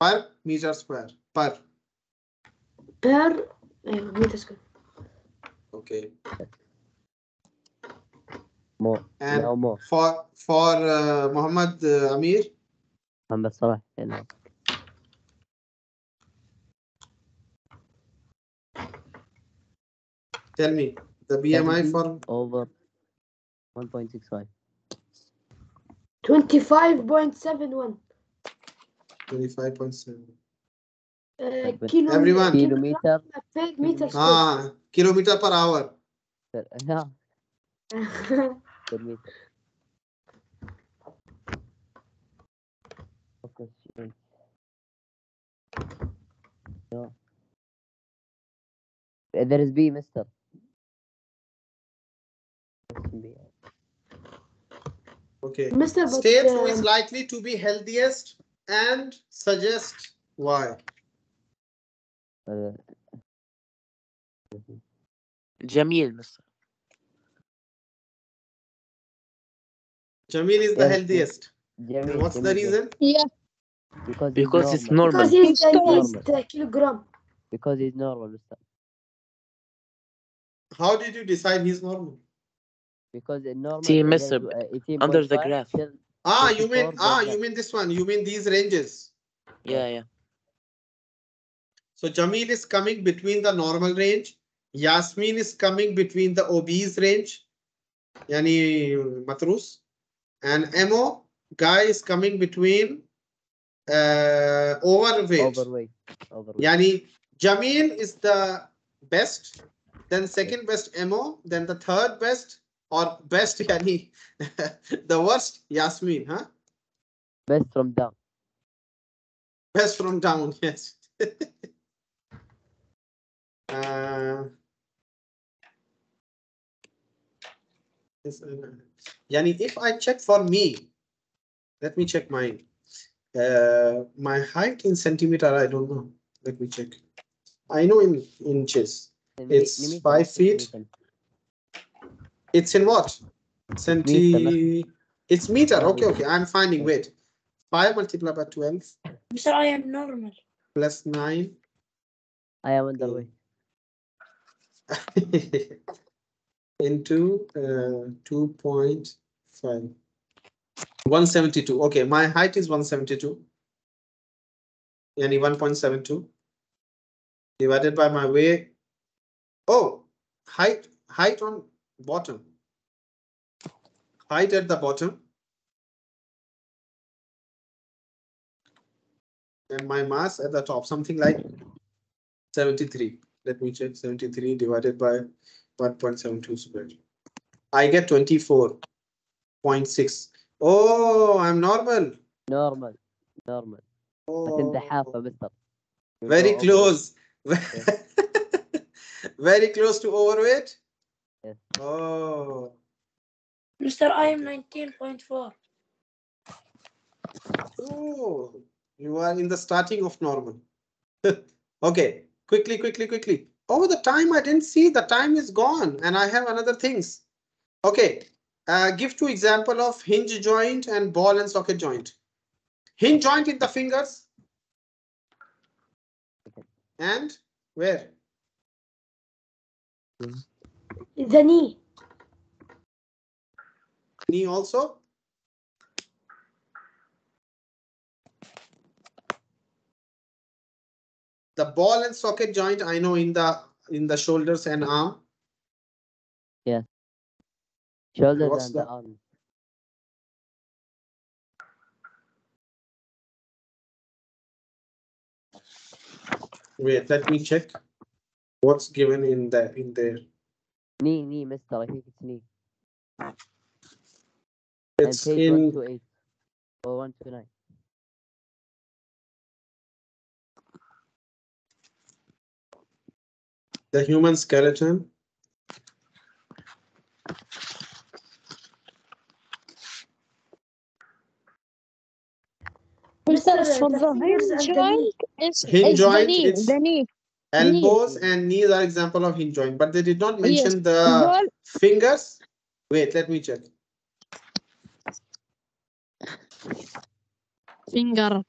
per meter square, per. per uh, meter square. Okay. More. And more. for, for uh, Muhammad uh, Amir, محمد صلاح هنا. tell me the BMI 70 for over 1.65. 25.71 25.7. uh, But kilo Everyone. Kilometer. per meter square. Ah, kilometer per hour. per- No, per meter. No. There is B, mister. Okay. Mister, but State who is likely to be healthiest and suggest why. Jamil, Mister. Jamil is the healthiest. Jamil, what's the Jamil, yes. reason? Yeah. Because, Because it's normal. normal. because he's the Normal. kilogram. Because he's normal. How did you decide he's normal? Because in normal. See, it mister, goes, 18.5 under the graph. Ah, you mean ah, you mean this one. You mean these ranges. Yeah, yeah. So Jamil is coming between the normal range. Yasmin is coming between the obese range. Yani matrus. And Mo guy is coming between uh, overweight. Overweight. Overweight. Yani Jamil is the best, then second best Mo, then the third best or best yani the worst Yasmin, huh? Best from down. Best from down, yes. uh, yes, uh, yani if I check for me, let me check mine. Uh, my height in centimeter, I don't know. Let me check. I know in inches. It's five feet. It's in what? Centi. It's meter. Okay, okay. I'm finding. Wait. Five multiplied by twelve Mr. I am normal. plus nine. I am on the way. into uh, 2.5 172 okay my height is 172 yani 1.72 divided by my weight. Oh height height on bottom. Height at the bottom. And my mass at the top something like 73 let me check 73 divided by 1.72 squared. I get 24.6. Oh, I'm normal. Normal. Normal. بس انت Oh, حافة مستر. You very go over- close. very close to overweight. Yes. Oh, Mr. I am 19.4. oh, you are in the starting of normal. okay, quickly, quickly, quickly. Oh, the time I didn't see. The time is gone, and I have another things. Okay, uh, give two example of hinge joint and ball and socket joint. Hinge joint in the fingers. And where? The knee. Knee also. The ball and socket joint I know in the in the shoulders and arm. Shoulders What's and the- the arm. Wait, let me check. What's given in the in there? Knee, knee, mister. I think it's knee. It's and page in 128 or 129. the human skeleton. Mr. Mr. For the the hinge and joint, it's, Hinge it's the knee, it's- the knee. Elbows and knees are example of hinge joint, but they did not mention the Ball, fingers. Wait, let me check. finger.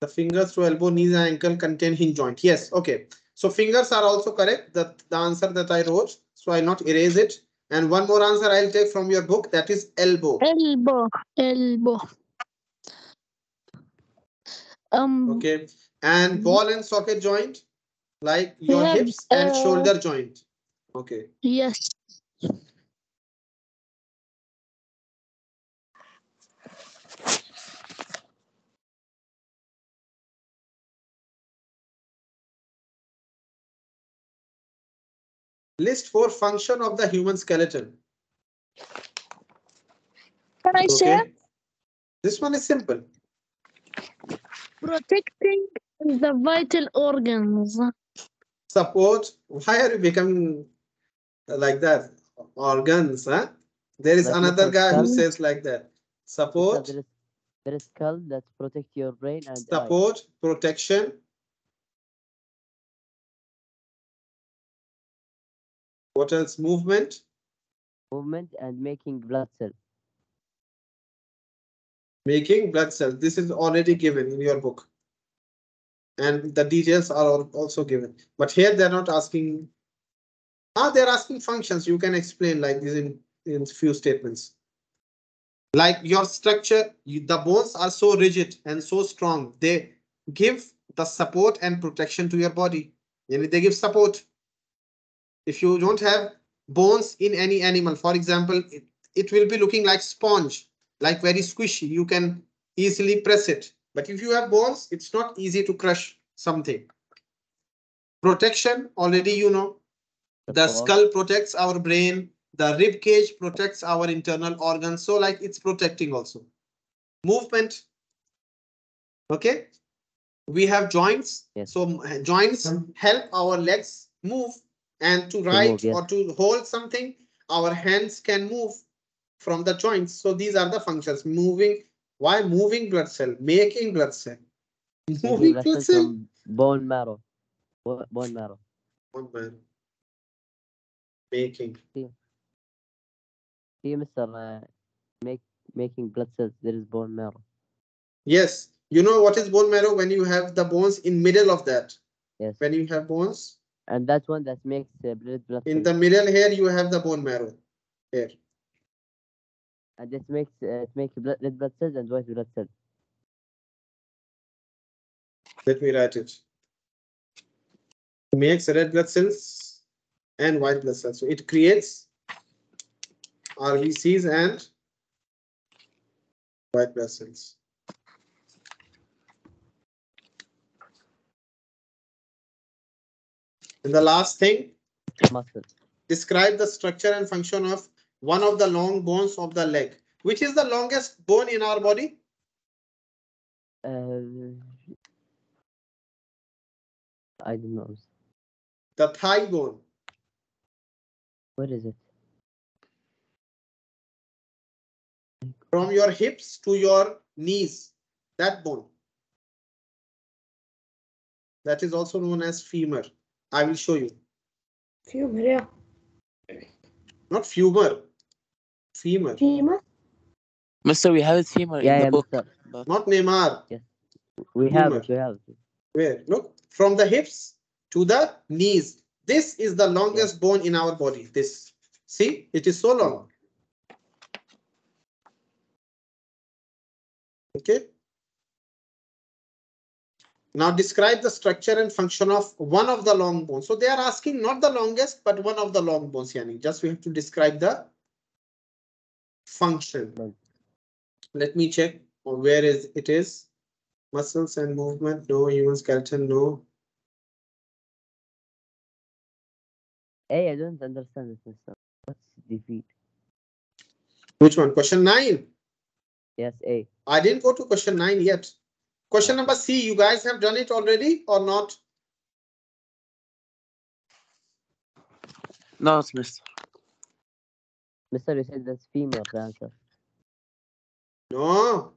The fingers to elbow, knees, and ankle contain hinge joint. Yes, okay. So fingers are also correct. That the answer that I wrote. So I'll not erase it. And one more answer I'll take from your book. That is elbow. Elbow, elbow. Um, Okay. And Mhm. ball and socket joint, like your hips and uh, shoulder joint. Okay. yes. List four function of the human skeleton. Can I say Okay. This one is simple. protecting the vital organs? Support. Why are you becoming like that? Organs, huh? There is Like another muscle guy who says like that. Mister, Support, There is, there is skull that protect your brain and eye. support, protection. What else? Movement, movement and making blood cells. making blood cells. This is already given in your book. And the details are also given. But here they're not asking. Ah, they're asking functions. You can explain like this in, in few statements. Like your structure, you, the bones are so rigid and so strong. They give the support and protection to your body. Yani they give support. If you don't have bones in any animal, for example, it, it will be looking like sponge, like very squishy. You can easily press it. But if you have bones, it's not easy to crush something. Protection, already you know. The skull. skull protects our brain. The rib cage protects our internal organs. So like it's protecting also. Movement. Okay. We have joints. Yes. So joints help our legs move and to move, write or to hold something, our hands can move from the joints. So these are the functions. Moving. Why moving blood cell? Making blood cell. Moving blood blood cell. bone marrow. Bo- Bone marrow. One man. Making. See, Mister, uh, make making blood cells. There is bone marrow. Yes, you know what is bone marrow when you have the bones in middle of that. Yes. When you have bones And that one that makes uh, blood blood in the middle here, you have the bone marrow. Here. And this makes uh, it makes blood, red blood cells and white blood cells. Let me write it. Makes red blood cells and white blood cells. So it creates RBCs and white blood cells. And the last thing, Muscle. describe the structure and function of one of the long bones of the leg. Which is the longest bone in our body? Uh, I don't know. The thigh bone. What is it? From your hips to your knees, that bone. That is also known as femur. I will show you. Femur, yeah. Not femur. Femur. Femur. Mister, we have it femur Yeah, in the yeah, book. Mister. Not Neymar. We have Femur. it. We have it. Where? Look. From the hips to the knees. This is the longest bone in our body. This. See, it is so long. Okay. Now describe the structure and function of one of the long bones. So they are asking not the longest, but one of the long bones, Yani. Just we have to describe the function. Right. Let me check where is it is. Muscles and movement, no. Human skeleton, no. Hey, I don't understand this, Mister. What's defeat? Which one? Question nine. Yes, A. I didn't go to question nine yet. Question number C, you guys have done it already or not? no, it's Mister. Mister, you said that's femur. The answer. No,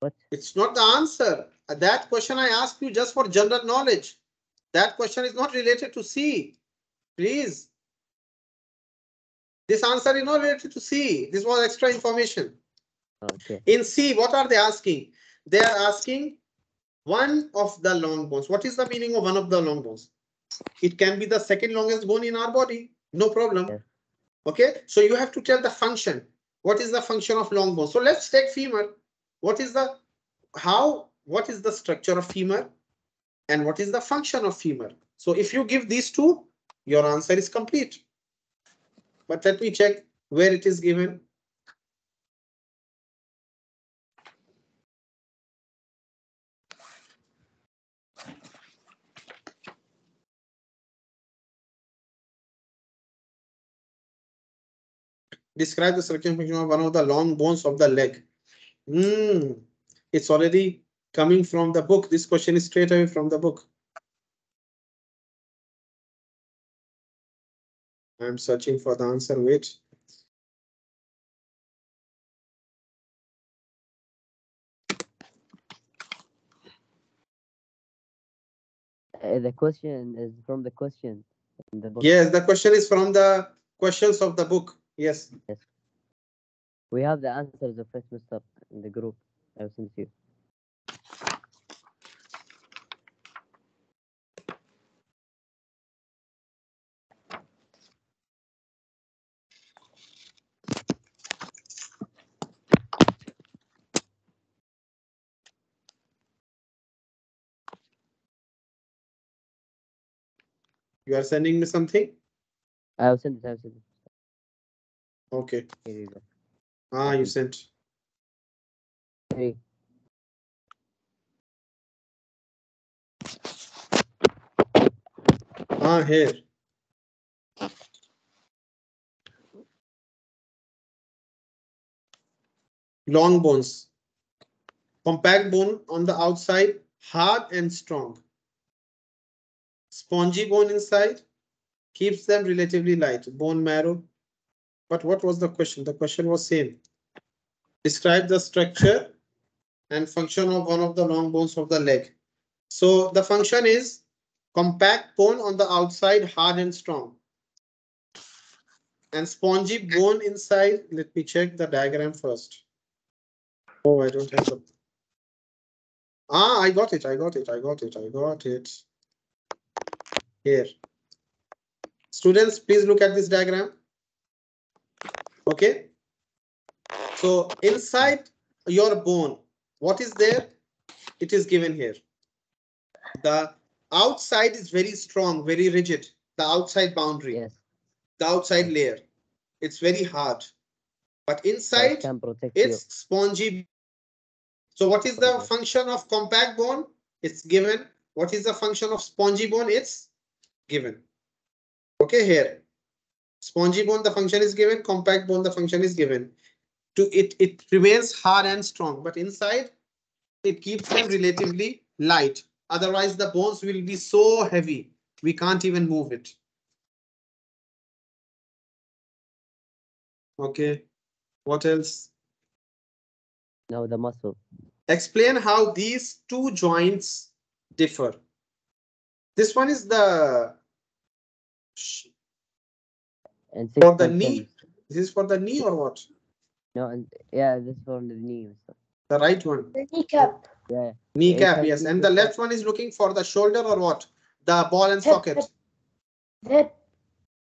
What? it's not the answer. Uh, That question I asked you just for general knowledge. That question is not related to C. Please. This answer is not related to C. This was extra information. Okay. In C, what are they asking? They are asking one of the long bones. What is the meaning of one of the long bones? It can be the second longest bone in our body. No problem. Okay, so you have to tell the function. What is the function of long bone? So let's take femur. What is the how? What is the structure of femur? And what is the function of femur? So if you give these two, your answer is complete. But let me check where it is given. Describe the function of one of the long bones of the leg. Hmm, it's already coming from the book. This question is straight away from the book. I'm searching for the answer. Wait. Uh, the question is from the question in the book. Yes, the question is from the questions of the book. Yes. Yes. We have the answers of first Mister, in the group. I will send to you. You are sending me something? I will send it. I will send it. Okay. Here you go. Ah, you um, sent. Hey. Ah, here. Long bones. Compact bone on the outside, hard and strong. Spongy bone inside, keeps them relatively light. Bone marrow, but what was the question? The question was same. Describe the structure and function of one of the long bones of the leg. So the function is compact bone on the outside, hard and strong. And spongy bone inside. Let me check the diagram first. Oh, I don't have the. Ah, I got it. I got it. I got it. I got it. Here. Students, please look at this diagram. Okay. So inside your bone, what is there? It is given here. The outside is very strong, very rigid. The outside boundary, Yes. the outside layer. It's very hard. But inside, protect you. it's spongy. So what is the Okay. function of compact bone? It's given. What is the function of spongy bone? It's given. Okay, here. Spongy bone, the function is given. Compact bone, the function is given. To it, it remains hard and strong, but inside it keeps them relatively light. Otherwise, the bones will be so heavy, we can't even move it. Okay, what else? Now the muscle. Explain how these two joints differ. This one is the, And For the 6.10. knee? this is for the knee or what? No, and yeah, this is for the knee. and. The right one, The kneecap. Yeah. kneecap, can yes. And the the- left one is looking for the shoulder or what? The ball and Hip, socket. hip. Hip.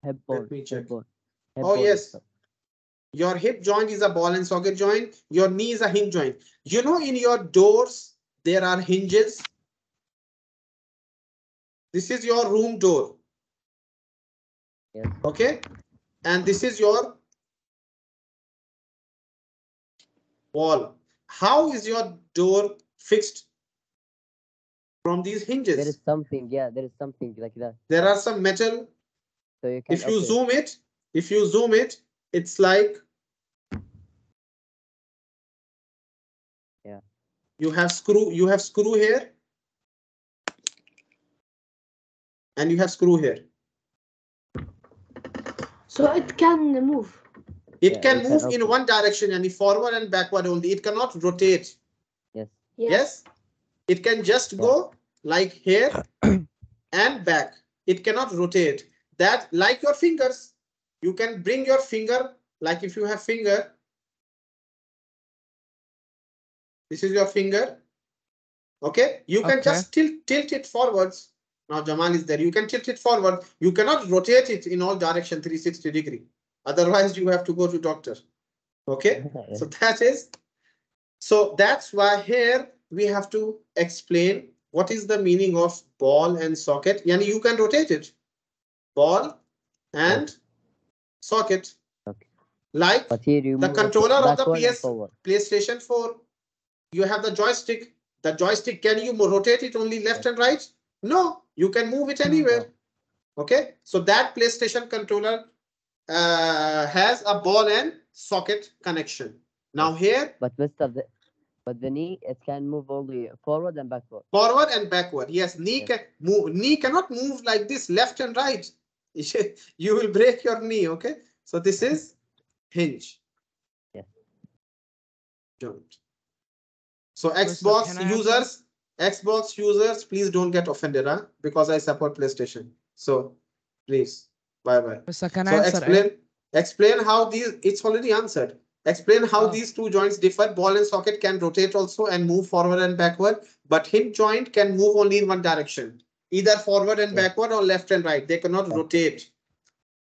Hip bone. me hip check. bone, hip Oh, bone and yes. Your hip joint is a ball and socket joint. Your knee is a hinge joint. You know, in your doors, there are hinges. This is your room door. Yes. Okay, and this is your wall. How is your door fixed from these hinges? There is something. Yeah, there is something like that. There are some metal. So you can. If you okay. zoom it, if you zoom it, it's like. Yeah. You have screw, you have screw here. And you have screw here. So it can move. It Yeah, can it can move in one direction and forward and backward only. It cannot rotate. Yes. Yes, it can just go like here and back. It cannot rotate. That like your fingers, you can bring your finger, like if you have finger. This is your finger. Okay, you can Okay. just tilt, tilt it forwards. Now Jamal is there. You can tilt it forward. You cannot rotate it in all direction 360 degree. Otherwise, you have to go to doctor. Okay. So that is, so that's why here we have to explain what is the meaning of ball and socket. Yani you can rotate it. Ball and socket. Okay. Like But here you The controller of the PS PlayStation 4. you have the joystick. The joystick, can you rotate it only left and right? No, you can move it anywhere. Okay, so that PlayStation controller uh, has a ball and socket connection. Now here, But Mister, the, but the knee it can move only forward and backward. forward and backward. Yes, knee Yes. can move. Knee cannot move like this, left and right. You will break your knee. Okay, so this is hinge. Yes. Joint. So Xbox can I answer? users, Xbox users, please don't get offended, huh? Because I support PlayStation. So please, bye bye. Mr. Can I So answer? Eh? explain, explain how these, it's already answered. Explain how Oh. these two joints differ. Ball and socket can rotate also and move forward and backward, but hinge joint can move only in one direction, either forward and Yeah. backward or left and right. They cannot Okay. rotate.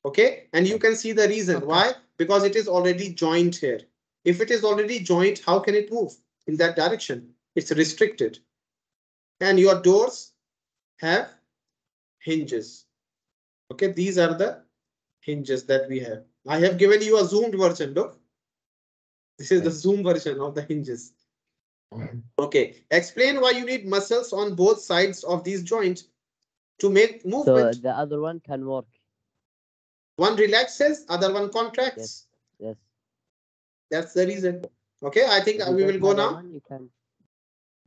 Okay, and you ah. can see the reason Okay. why, because it is already joint here. If it is already joint, how can it move in that direction? It's restricted. And your doors have hinges. Okay, these are the hinges that we have. I have given you a zoomed version, look. This is the zoom version of the hinges. Okay, explain why you need muscles on both sides of these joints to make movement. So movement. the other one can work. One relaxes, other one contracts. Yes. yes. That's the reason. Okay, I think If you we will go now. one, you can.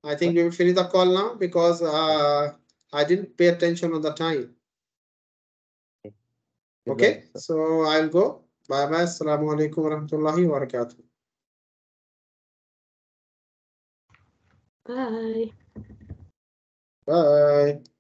I think we will finish the call now because uh, I didn't pay attention on the time. Okay, so I'll go. Bye bye. Assalamu alaikum wa rahmatullahi wa barakatuh. Bye. Bye.